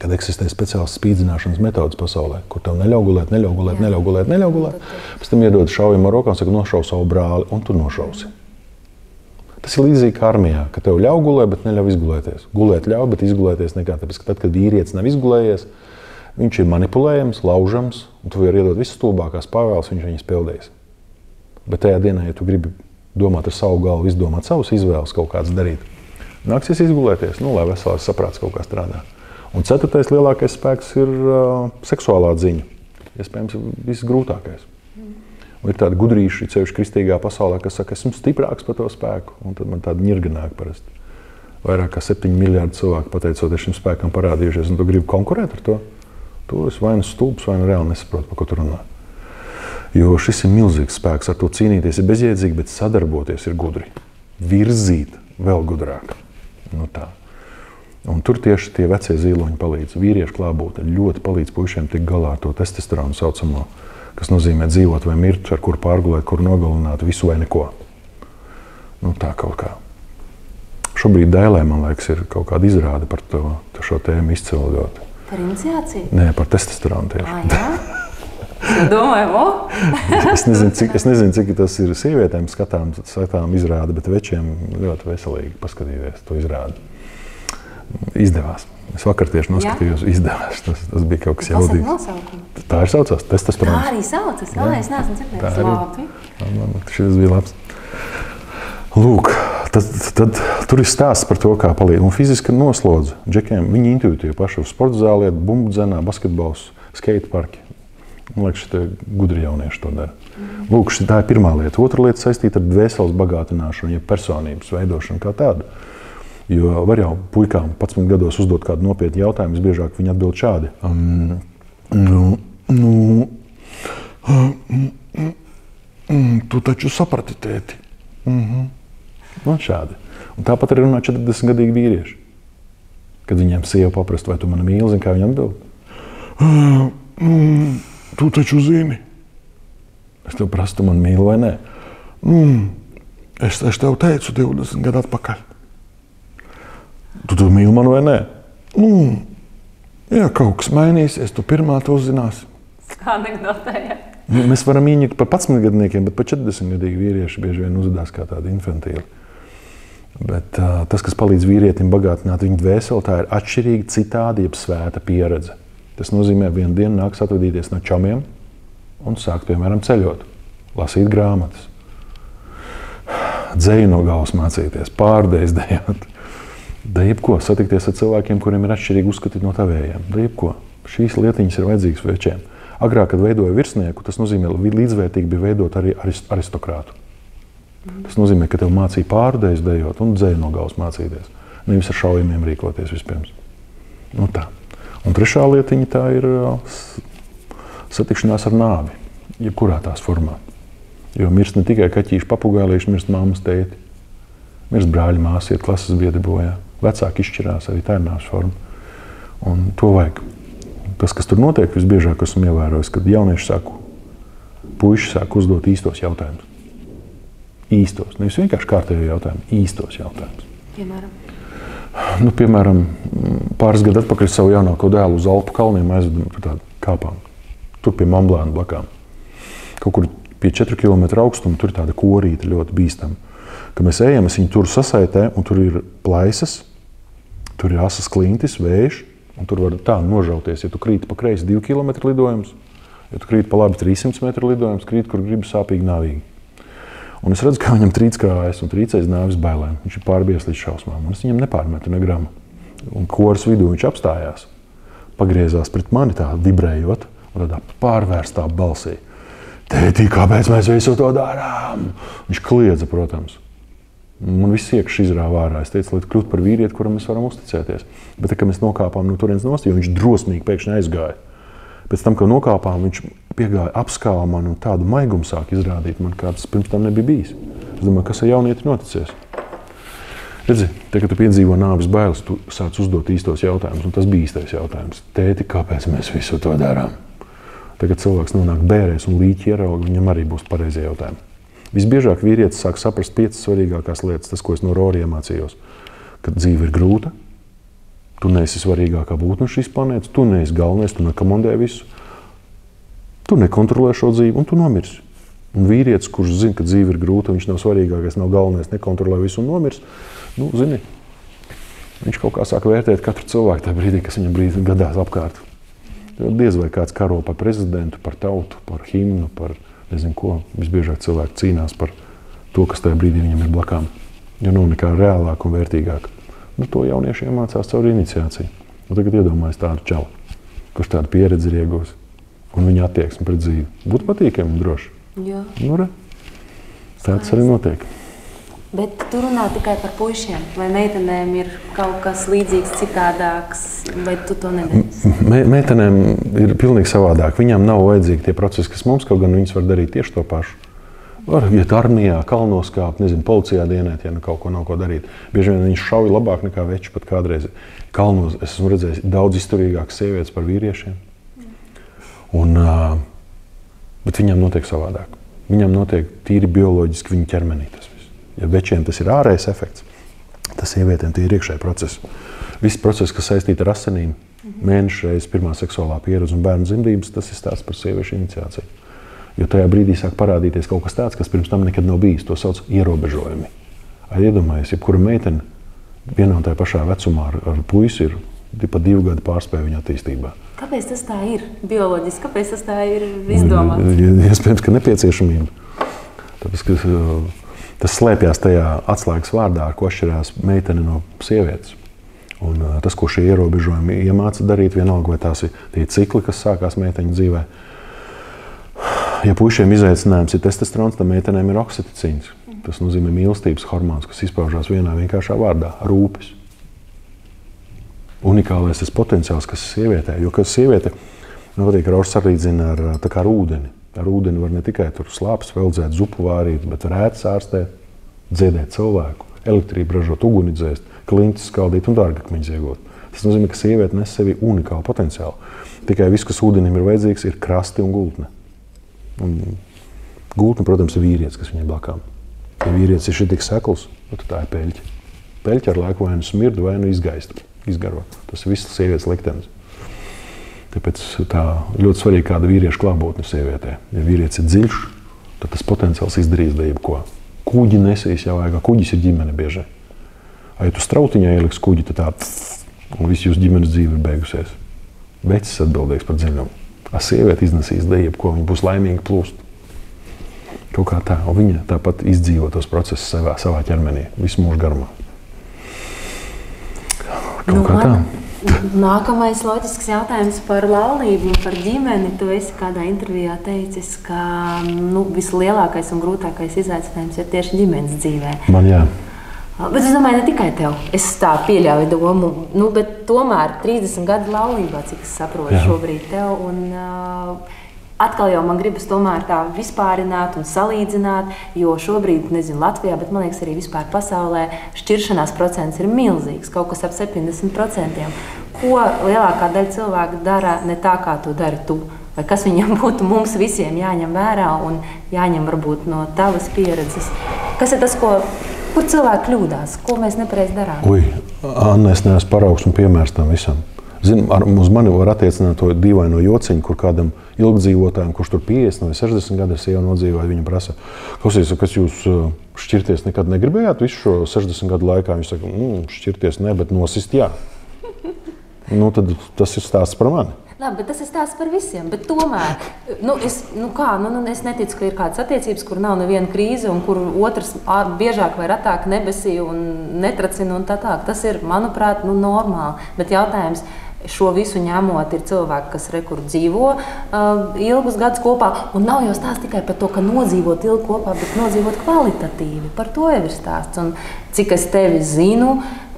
kad eksistē speciāls spīdzināšanas metodas pasaulē, kur tev neļauj gulēt, neļauj gulēt, neļauj gulēt, neļauj gulēt. Pēc tam iedod šaujamo rokā un saka, nošauj savu brāli, un tu nošausi. Tas ir līdzīgi kā armijā, ka tev ļauj gulēt, bet neļauj izgulēties. Gulēt ļauj, bet izgulēties nekā. Tāpēc, ka tad, kad vīrietis nav izgulējies, viņš ir manipulējams, laužams, un tu vari iedot visas stulbākās pavēles, viņš viņas pildīs. Bet tajā dienā, ja tu gribi domāt ar savu galvu, izdomāt savus izvēles, kaut kādas darīt, nāksies izgulēties, nu, lai veselais saprāts kaut kā strādā. Un ceturtais lielākais spēks ir uh, seksuālā ziņa. Iespējams, visgrūtākais. Un ir tādi gudrīši, ceļš kristīgā pasaulē, kas saka, esmu stiprāks par to spēku, un tad man tāda ņirga nāk parasti. Vairāk kā 7 miljardi cilvēku pateicoties šim spēkam parādījušies, un tu gribi konkurēt ar to. To es vai nu stulbs, vai nu reāli nesaprotu, par ko tu runā. Jo šis ir milzīgs spēks, ar to cīnīties ir bezjēdzīgi, bet sadarboties ir gudri. Virzīt vēl gudrāk. Nu tā. Un tur tieši tie vecie zīloņi palīdz. Vīriešu klātbūtne ļoti palīdz puišiem tikt galā ar to testosteronu saucamo, kas nozīmē dzīvot vai mirt, ar kuru pārgulēt, kuru nogalināt, visu vai neko. Nu, tā kaut kā. Šobrīd Dēlē, man liekas, ir kaut kāda izrāde par to, šo tēmu izcēlot. Par iniciāciju? Nē, par testosteronu tieši. Ah, domāju, es, nezinu, cik, es nezinu, cik tas ir sievietēm skatām, skatām izrādi, bet večiem ļoti veselīgi paskatīties to izrādi. Izdevās. Es vakar tieši noskatījos, Jā. izdevās. Tas, tas bija kaut kas jaudīgs. Tā ir saucās testosterons. Tā arī saucas. Jā, es neesmu dzirdējis. Labi. Man, šis bija labs. Lūk, tad, tad tur ir stāsts par to, kā palīdz. Un fiziski noslodz džekiem. Viņi intuitīvi paši uz sporta zāli, bumbu dzenā, basketbols, skate parki. Man liekas, ka gudri jaunieši to dara. Mm. Lūk, tā ir pirmā lieta. Otra lieta saistīta ar dvēseles bagātināšanu, ja personības veidošanu kā tādu. Jo var jau puikām 11 gados uzdot kādu nopietnu jautājumu, visbiežāk viņi atbild šādi. Um, nu, nu, um, um, tu taču saprati, tēti. Mm -hmm. Nu, šādi. Un tāpat arī runā 40 gadīgi vīrieši. Kad viņiem sieva paprasta, vai tu mani mīli, zini, kā viņi atbild? Uh, mm. Tu taču zini. Es tev prasu, tu man mīli vai nē. Mm, es, es tev teicu 20 gadu atpakaļ. Tu, tu mīli mani vai nē? Mm, ja kaut kas mainīsies, tu pirmā to uzzināsi. Anekdotē. Nu, mēs varam ieņemt par 11 gadiem, bet par 40 gadiem vīrieši bieži vien uzvedās kā tādi infantīli. Bet, uh, tas, kas palīdz vīrietim bagātināt viņa dvēseli, tā ir atšķirīga, citāda, jeb svēta pieredze. Tas nozīmē, ka vienu dienu nāks atvadīties no čomiem un sākt, piemēram, ceļot, lasīt grāmatas, dzēju no galvas mācīties, pārdēļ dejot. Da jebko satikties ar cilvēkiem, kuriem ir atšķirīgi uzskati no tavējiem. Da jebko. Šīs lietiņas ir vajadzīgas večiem. Agrāk, kad veidoja virsnieku, tas nozīmē, ka līdzvērtīgi bija veidot arī aristokrātu. Tas nozīmē, ka tev mācīja pārdēļ dejot un dzēju no galvas mācīties. Nevis ar šaujamiem rīkoties vispirms. Nu tā. Un trešā lietiņa tā ir satikšanās ar nāvi, jebkurā tās formā. Jo mirst ne tikai kaķīši, papugālīši, mirst mammas tēti, mirst brāļi, māsas, iet klases biedri bojā. Vecāki izšķirās, arī tā ir nāves forma. Un to vajag. Tas, kas tur notiek, visbiežāk esmu ievērojis, kad jaunieši sāk, puiši sāk uzdot īstos jautājumus. Īstos, nevis vienkārši kārtējo jautājumu, īstos jautājumus. Piemēram, Nu, piemēram, pāris gadu atpakaļ savu jaunāko dēlu uz Alpu kalniem aizvedu tur tādu kāpām. Tur pie Mamblēna blakām. Kaut kur pie 4 km augstuma tur ir tāda korīta ļoti bīstama. Kad mēs ejam, es viņu tur sasaitē, un tur ir plaisas, tur ir asas klintis, vējš, un tur var tā nožauties, ja tu krīti pa kreisi 2 km lidojums, ja tu krīti pa labi 300 metru lidojums, krīt, kur gribi sāpīgi nāvīgi. Un es redzu, kā viņam trīc krājas un trīcēs nāves bailēm. Viņš ir pārbies līdz šausmām, un es viņam nepārmetu ne gramu. Un koras vidū viņš apstājās, pagriezās pret mani tā vibrējot, un tādā pārvērstā balsī. Tētī, kāpēc mēs visu to darām? Viņš kliedza, protams. Man viss iekšā izrāva ārā. Es teicu, lai kļūtu par vīrieti, kuram mēs varam uzticēties. Bet, kad mēs nokāpām no turienes nost, jo viņš drosmīgi pēkšņi aizgāja. Pēc tam, kad nokāpām, viņš piegāja apskāva man un tādu maigumu sāk izrādīt, man kāds pirms tam nebija bijis. Es domāju, kas ar jaunieti noticis. Redzi, te, kad tu piedzīvo nāves bailes, tu sāc uzdot īstos jautājumus, un tas bija īstais jautājums. Tēti, kāpēc mēs visu to darām? Tagad cilvēks nonāk bērēs un līķi ierauga, viņam arī būs pareizie jautājumi. Visbiežāk vīrietis sāk saprast piecas svarīgākās lietas, tas, ko es no Rorija mācījos. Kad dzīve ir grūta, tu neesi svarīgākā būtne šīs planētas, tu neesi galvenais, tu nekomandē visu. Tu nekontrolē šo dzīvi, un tu nomirsi. Un vīrietis, kurš zina, ka dzīve ir grūta, viņš nav svarīgākais, nav galvenais, nekontrolē visu un nomirs, nu, zini, viņš kaut kā sāk vērtēt katru cilvēku tajā brīdī, kas viņam brīdī gadās apkārt. Diez vai kāds karo par prezidentu, par tautu, par himnu, par nezinu ko. Visbiežāk cilvēki cīnās par to, kas tajā brīdī viņam ir blakām. Jo nav nekā reālāka un vērtīgāka. Nu, to jaunieši iemācās caur iniciāciju. Un tagad iedomājieties tādu čalu, kurš tādu pieredzi ir iegūst un viņa attieksme pret dzīvi. Būtu patīkami un droši. Jā. Nu, re. Tāds arī notiek. Bet tu runā tikai par puišiem, vai meitenēm ir kaut kas līdzīgs, citādāks, vai tu to nedarīsi? Me, meitenēm ir pilnīgi savādāk. Viņām nav vajadzīgi tie procesi, kas mums, kaut gan viņas var darīt tieši to pašu. Var iet armijā, kalnos kāpt, nezinu, policijā dienēt, ja nu kaut ko nav ko darīt. Bieži vien viņš šauj labāk nekā veči pat kādreiz. Kalnos es esmu redzējis daudz izturīgākas sievietes par vīriešiem. Un, bet viņam notiek savādāk. Viņam notiek tīri bioloģiski viņa ķermenī tas viss. Ja večiem tas ir ārējais efekts, tas sievietēm tie ir iekšēji procesi. Visi procesi, kas saistīti ar asinīm, mēnešu reizes pirmā seksuālā pieredze un bērnu dzemdības, tas ir stāsts par sieviešu iniciāciju. Jo tajā brīdī sāk parādīties kaut kas tāds, kas pirms tam nekad nav bijis. To sauc par ierobežojumi. Iedomājieties, jebkura meitene vienā un tajā pašā vecumā ar, ar puisi ir pat divu gadu pārspēja viņa attīstībā. Kāpēc tas tā ir bioloģiski? Kāpēc tas tā ir izdomāts? Iespējams, ka nepieciešamība. Tāpēc, ka, uh, tas slēpjas tajā atslēgas vārdā, ar ko atšķirās meitene no sievietes. Un, uh, tas, ko šie ierobežojumi iemāca darīt, vienalga vai tās ir tie cikli, kas sākās meiteņu dzīvē. Ja puišiem izaicinājums ir testosterons, tad meitenēm ir oksitocīns. Tas nozīmē mīlestības hormons, kas izpaužās vienā vienkāršā vārdā - rūpes unikālais tas potenciāls, kas ir sievietē. Jo kas sieviete, man patīk, ka Rošs salīdzina ar, ar ūdeni. Ar ūdeni var ne tikai slāpes, veldzēt, zupu vārīt, bet var ēst, ārstēt, dziedēt cilvēku, elektrību ražot, uguni dzēst, klintis skaldīt un dārgakmeņus iegūt. Tas nozīmē, ka sieviete nes sevi unikālu potenciālu. Tikai viss, kas ūdenim ir vajadzīgs, ir krasti un gultne. Un gultne, protams, ir vīrietis, kas viņai blakām. Ja vīrietis ir tik sekls, tad tā ir peļķa. Peļķa ar laiku vai nu smird, vai nu izgaist izgaro. Tas ir viss sievietes liktenis. Tāpēc tā ļoti svarīgi, kāda vīrieša klātbūtne sievietē. Ja vīrietis ir dziļš, tad tas potenciāls izdarīs jebko. Kuģi nesīs jau vajag, kuģis ir ģimene bieži. Ja tu strautiņā ieliks kuģi, tad tā, un viss jūsu ģimenes dzīve ir beigusies. Vecis atbildīgs par dziļumu. A sieviete iznesīs dēļu, ko viņa būs laimīga plūst. Kaut kā tā, un viņa tāpat izdzīvo tos procesus savā, savā ķermenī, visu mūžu garumā. Kaut Nu, kā tā. Nākamais loģisks jautājums par laulību un par ģimeni. Tu esi kādā intervijā teicis, ka nu, vislielākais un grūtākais izaicinājums ir tieši ģimenes dzīvē. Man jā. Bet es domāju, ne tikai tev. Es tā pieļauju domu. Nu, bet tomēr 30 gadu laulībā, cik es saprotu, Jā. šobrīd tev. Un, uh, Atkal jau man gribas tomēr tā vispārināt un salīdzināt, jo šobrīd, nezinu, Latvijā, bet man liekas, arī vispār pasaulē šķiršanās procents ir milzīgs, kaut kas ap 70%. Ko lielākā daļa cilvēku dara ne tā, kā to dari tu? Vai kas viņam būtu mums visiem jāņem vērā un jāņem varbūt no tavas pieredzes? Kas ir tas, ko, kur cilvēki kļūdās, ko mēs nepareizi darām? Ui, Anna, es neesmu paraugs un piemērs tam visam. Zinu, ar, uz mani var attiecināt to dīvaino jociņu, kur kādam ilgdzīvotājam, kurš tur 50 vai 60 gadus jau nodzīvoja, viņa prasa, klausies, kas jūs uh, šķirties nekad negribējāt visu šo 60 gadu laikā? Viņš saka, mm, šķirties ne, bet nosist jā. Nu, tad tas ir stāsts par mani. Labi, tas ir stāsts par visiem. Tomēr, nu, es, nu kā, nu, nu, es neticu, ka ir kādas attiecības, kur nav neviena krīze, un kur otrs biežāk vai retāk nebesī un netracina. Un tā tā. Tas ir, manuprāt, nu, normāli. Bet jautājums. Šo visu ņemot, ir cilvēki, kas rekur dzīvo uh, ilgus gadus kopā. Un nav jau stāsts tikai par to, ka nodzīvot ilgi kopā, bet nodzīvot kvalitatīvi. Par to jau ir stāsts. Un cik es tevi zinu,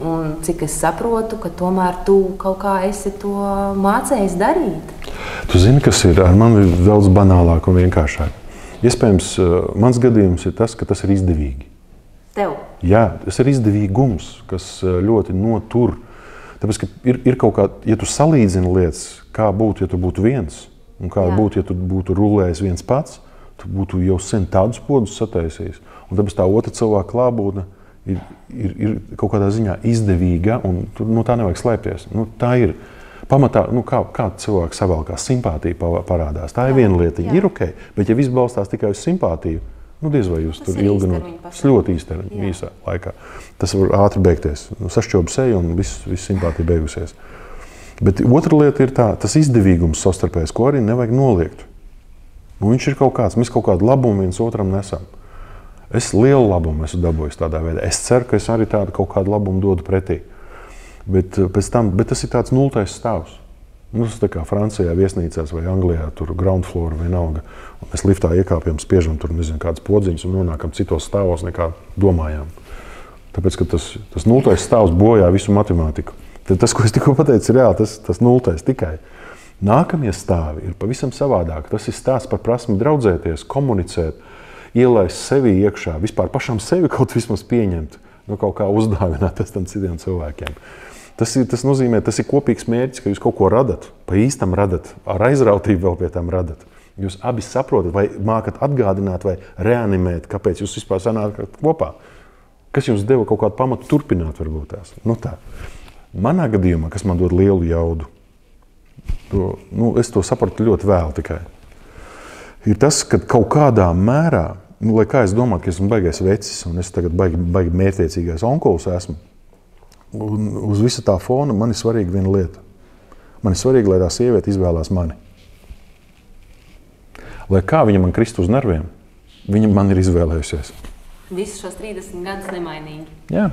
un cik es saprotu, ka tomēr tu kaut kā esi to mācījis darīt. Tu zini, kas ir ar mani ir daudz banālāk un vienkāršāk. Iespējams, uh, mans gadījums ir tas, ka tas ir izdevīgi. Tev. Jā, tas ir izdevīgums, kas uh, ļoti notur. Tāpēc, ka ir, ir kaut kā, ja tu salīdzini lietas, kā būtu, ja tu būtu viens, un kā Jā. būtu, ja tu būtu rulējis viens pats, tu būtu jau sen tādus podus sataisījis. Un tāpēc tā otra cilvēka klātbūtne ir, ir, ir kaut kādā ziņā izdevīga, un tur no tā nevajag slēpties. Nu, tā ir. Pamatā, nu, kā, kā cilvēks savalkās, simpātija pa- parādās. Tā ir viena lieta, jā. ir ok. Bet, ja viss balstās tikai uz simpātiju, nu, diez vai jūs Tas tur ilgi īstermiņa tas ļoti īstermiņā, īsā laikā. Tas var ātri beigties. Nu, Sašķelbu seju un viss vis simpātija beigusies. Bet otra lieta ir tā, tas izdevīgums savstarpējs, ko arī nevajag noliegt. Nu, viņš ir kaut kāds, mēs kaut kādu labumu viens otram nesam. Es lielu labumu esmu dabūjis tādā veidā. Es ceru, ka es arī tādu kaut kādu labumu dodu pretī. Bet, eh, tam, bet tas ir tāds nultais stāvs. Nu, tas tā kā Francijā, viesnīcās vai Anglijā, tur ground floor vienalga. Un mēs liftā iekāpjam, spiežam tur nezinu, kādas podziņas un nonākam citos stāvos nekā domājām. Tāpēc, ka tas, tas nultais stāvs bojā visu matemātiku. Tad tas, ko es tikko pateicu, ir reāli tas, tas nultais tikai. Nākamie stāvi ir pavisam savādāk. Tas ir stāsts par prasmi draudzēties, komunicēt, ielaist sevi iekšā, vispār pašam sevi kaut vismaz pieņemt, nu, kaut kā uzdāvināt tas tam citiem cilvēkiem. Tas, ir, tas nozīmē, tas ir kopīgs mērķis, ka jūs kaut ko radat, pa īstam radat, ar aizrautību vēl pie tam radat. Jūs abi saprotat, vai mākat atgādināt, vai reanimēt, kāpēc jūs vispār sanākat kopā. Kas jums deva kaut kādu pamatu turpināt, varbūt tās. Nu, tā. Manā gadījumā, kas man dod lielu jaudu, to, nu, es to sapratu ļoti vēl tikai. Ir tas, ka kaut kādā mērā, nu, lai kā es domāju, ka esmu baigais vecis un es tagad baigi, baigi mērķiecīgais onkulis esmu, un uz visa tā fona man ir svarīga viena lieta. Man ir svarīgi, lai tā sieviete izvēlās mani. Lai kā viņa man kristu uz nerviem, viņa man ir izvēlējusies. Visus šos 30 gadus nemainīgi. Jā.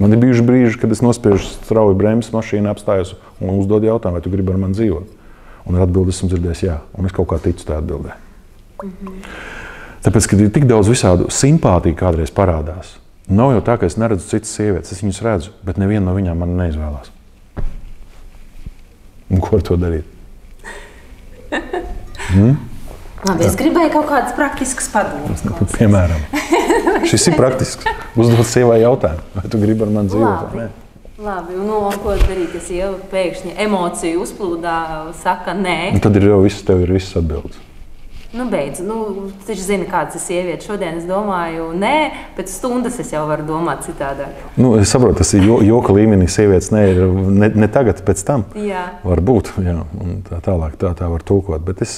Man ir bijuši brīži, kad es nospiežu strauji bremzes mašīnu, apstājos un uzdodu jautājumu, vai tu gribi ar mani dzīvot. Un ar atbildi esmu dzirdējis, jā, un es kaut kā ticu tajā atbildē. Mm -hmm. Tāpēc, kad ir tik daudz visādu simpātiju, kādreiz parādās, nav jau tā, ka es neredzu citas sievietes, es viņas redzu, bet neviena no viņām man neizvēlās. Un ko ar to darīt? Labi, es gribēju kaut kādas praktiskas padomas. Piemēram, šis ir praktisks. Uzdot sievai jautājumu, vai tu gribi ar mani dzīvot Labi. Labi, un no, ko darīt, ja sieva pēkšņi emociju uzplūdā, saka nē. Un tad ir jau viss, tev ir viss atbildes. Nu, beidz, nu, taču zini, kāds ir sieviete. Šodien es domāju, nē, pēc stundas es jau varu domāt citādāk. Nu, es saprotu, tas ir jo, joka līmenī. Sievietes ne, ir ne, ne tagad, pēc tam. Jā. Varbūt jā, un tā tālāk tā, tā var tulkot. Bet es,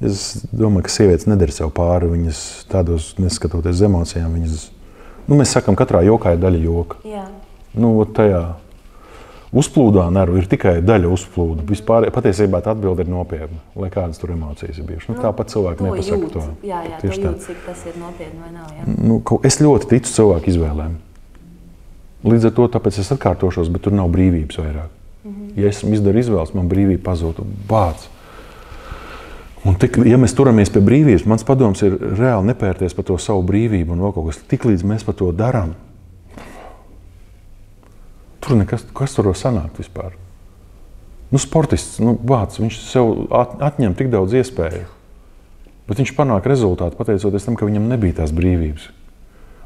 es domāju, ka sievietes nedara sev pāri. Viņas tādos neskatoties uz emocijām. Viņas, nu, mēs sakām, katrā jokā ir daļa joka. Jā. Nu, tajā. Uzplūdā neru ir tikai daļa uzplūda. Vispār patiesībā tā atbilde ir nopietna. Lai kādas tur emocijas ir bijušas. Nu, nu, tāpat cilvēki nepasaka jūt. to. Jā, jā Tieši tā. Jūt, cik tas ir nopietni vai nav. Jā. Nu, es ļoti ticu cilvēku izvēlēm. Līdz ar to es atkārtošos, bet tur nav brīvības vairāk. Mm -hmm. Ja esmu izdarījis izvēles, man brīvība pazūd. Bāc! Un tik, ja mēs turamies pie brīvības, mans padoms ir reāli nepērties par to savu brīvību un vēl kaut kas. Tiklīdz mēs par to darām, Tur nekas, kas tur var sanākt vispār. Nu, sportists, nu, vāc, viņš sev atņem tik daudz iespēju, bet viņš panāk rezultātu pateicoties tam, ka viņam nebija tās brīvības.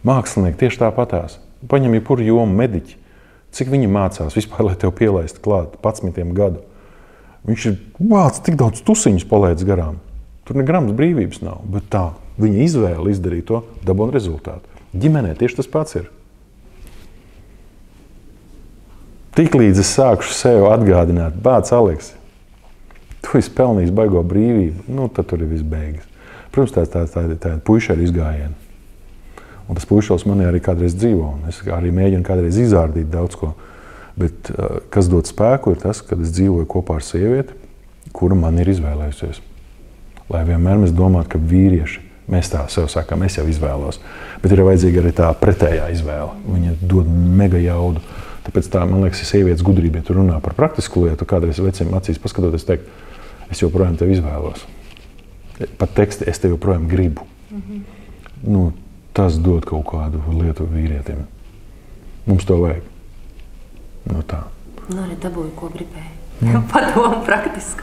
Mākslinieki tieši tāpatās. Paņem jebkuru jomu, mediķi. Cik viņi mācās vispār, lai tev pielaistu klāt 11 gadu. Viņš ir vācis tik daudz tusiņus palaidis garām. Tur negrams brīvības nav, bet tā viņa izvēle izdarīt to dabūna rezultātu. Ģimenē tieši tas pats ir. Tiklīdz es sāku sev atgādināt, bācis, Aleks, tu esi pelnījis baigo brīvību, nu, tad tur ir viss beigas. Protams, tā, tā, tā, tā ir puiša ar izgājienu. Un tas puisis manī arī kādreiz dzīvo. Es arī mēģinu kādreiz izrādīt daudz ko. Bet uh, kas dod spēku, ir tas, ka es dzīvoju kopā ar sievieti, kura man ir izvēlējusies. Lai vienmēr mēs domātu, ka vīrieši, mēs tā sev sakām, es jau izvēlos. Bet ir vajadzīga arī tā pretējā izvēle. Viņa dod mega jaudu. Tāpēc tā, man liekas, ir sievietes gudrība, ja tu runā par praktisku lietu, kādreiz veciem acīs paskatoties, teikt, es joprojām tevi izvēlos. Pat teksti es tevi joprojām gribu. Mm -hmm. nu, tas dod kaut kādu lietu vīrietim. Mums to vajag. Nu, tā. Nu, arī dabūju, ko gribēju. Mm. Padomu praktiski.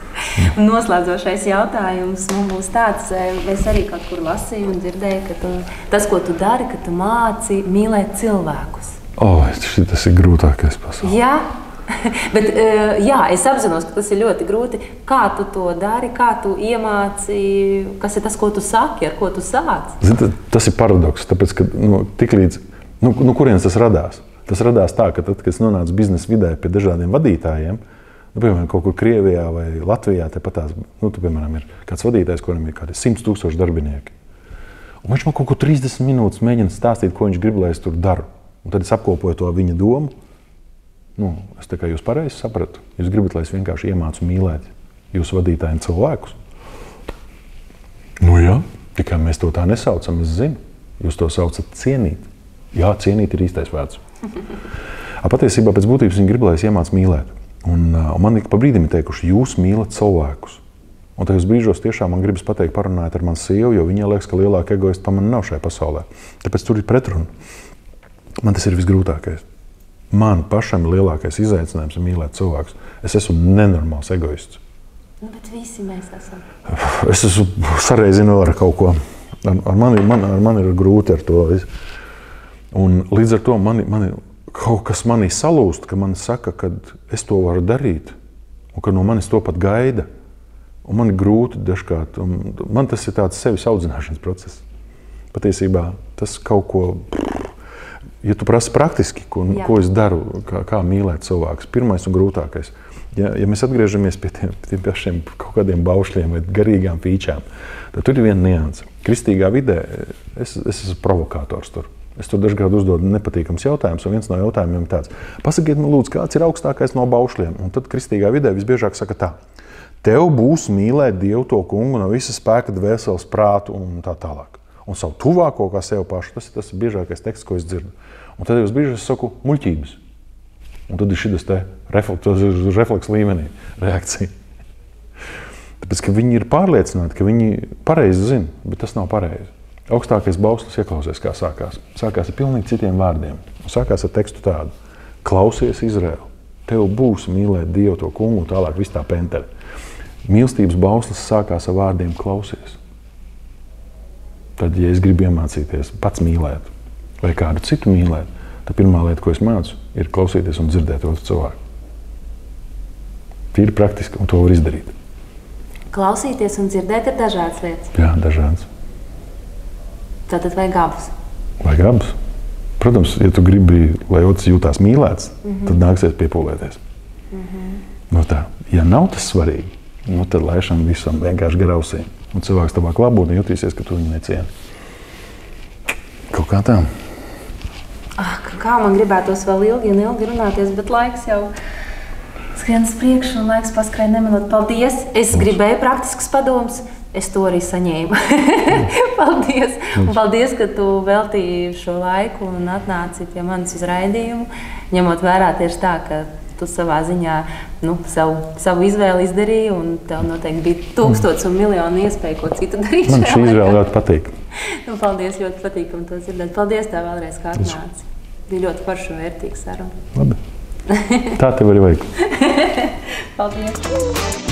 Un noslēdzošais jautājums man būs tāds, es arī kaut kur lasīju un dzirdēju, ka tu, tas, ko tu dari, ka tu māci mīlēt cilvēkus. Oh, tas ir grūtākais pasaulē. Jā, Bet, eh, jā, es apzinos, ka tas ir ļoti grūti. Kā tu to dari, kā tu iemāci, kas ir tas, ko tu saki, ar ko tu sāc? Zin, tas ir paradoks, tāpēc, ka nu, tiklīdz, nu, nu, kurienes tas radās? Tas radās tā, ka tad, kad es nonācu biznesa vidē pie dažādiem vadītājiem, nu, piemēram, kaut kur Krievijā vai Latvijā, patās, nu, tu, piemēram, ir kāds vadītājs, kuram ir kādi 100 tūkstoši darbinieki. Un viņš man kaut ko 30 minūtes mēģina stāstīt, ko viņš grib, lai es tur daru. Un tad es apkopoju to viņa domu. Nu, es tā kā jūs pareizi sapratu. Jūs gribat, lai es vienkārši iemācu mīlēt jūsu vadītājiem cilvēkus. Nu, jā, tikai mēs to tā nesaucam. Es zinu, jūs to saucat cienīt. Jā, cienīt ir īstais vārds. Patiesībā pēc būtības viņi grib, lai es iemācu mīlēt. Un, un man ik pa brīdim ir teikuši, jūs mīlat cilvēkus. Un tajos brīžos tiešām man gribas pateikt, parunājiet ar manu sievu, jo viņai liekas, ka lielāka egoista mani nav šajā pasaulē. Tāpēc tur ir pretruna. Man tas ir visgrūtākais. Man pašam lielākais izaicinājums ir mīlēt cilvēkus. Es esmu nenormāls egoists. Nu, bet visi mēs esam. Es esmu sarežģījis ar kaut ko. Ar, ar, mani, man, ar mani ir grūti ar to. Un līdz ar to man, man ir kaut kas manī salūst, ka man saka, ka es to varu darīt, un ka no manis to pat gaida. Un man ir grūti dažkārt. Man tas ir tāds sevis audzināšanas process. Patiesībā tas kaut ko ja tu prasi praktiski, ko, Jā. ko es daru, kā, kā mīlēt cilvēkus, pirmais un grūtākais. Ja, ja mēs atgriežamies pie tiem, tiem pašiem kaut kādiem baušļiem vai garīgām pīčām, tad tur ir viena nianse. Kristīgā vidē es, es esmu provokators. Tur. Es tur dažkārt uzdodu nepatīkams jautājums, un viens no jautājumiem ir tāds: Pasakiet, man, lūdzu, kāds ir augstākais no baušļiem? Un tad kristīgā vidē visbiežāk saka tā: Tev būs mīlēt Dievu to kungu no visas spēka, dvēseles, prātu un tā tālāk. Un savu tuvāko kā sev pašu. Tas ir tas biežākais teksts, ko es dzirdu. Un tad brīžos es saku muļķības. Un tad ir šis refleks, refleks līmenī reakcija. Tāpēc, ka viņi ir pārliecināti, ka viņi pareizi zina, bet tas nav pareizi. Augstākais bauslis ieklausies, kā sākās. Sākās ar pilnīgi citiem vārdiem. Sākās ar tekstu tādu: Klausies, Izraēl, tev būs mīlēt Dievu, to kungu, un tālāk viss tā pentere. Mīlestības bauslis sākās ar vārdiem: Klausies. Tad, ja es gribu iemācīties pats mīlēt, vai kādu citu mīlēt, tad pirmā lieta, ko es mācu, ir klausīties un dzirdēt otru cilvēku. Tīri praktiski, un to var izdarīt. Klausīties un dzirdēt ir dažādas lietas. Jā, dažādas. Tātad vajag abus. Vajag abus. Protams, ja tu gribi, lai otrs jūtās mīlēts, mm -hmm. tad nāksies piepūlēties. Mm -hmm. no tā. Ja nav tas svarīgi, nu tad laišam visam vienkārši grausī. Un cilvēks tavā klātbūtnē jutīsies, ka tu viņu necieni. Kaut kā tā. Ah, kā man gribētos vēl ilgi un ilgi runāties, bet laiks jau skrien uz priekšu, un laiks paskrēja nemanot. Paldies! Es gribēju praktiskus padomus. Es to arī saņēmu. paldies! Un paldies, ka tu veltīji šo laiku un atnāci pie manis uz raidījumu. Ņemot vērā tieši tā, ka tu savā ziņā nu, savu, savu izvēli izdarīji, un tev noteikti bija tūkstots un miljonu iespēju, ko citu darīt. Man šī izvēle ļoti patīk. nu, paldies, ļoti patīkami to dzirdēt. Paldies tev vēlreiz, kā atnāci. Bija ļoti forša un vērtīga saruna. Labi. Tā tev arī vajag. paldies!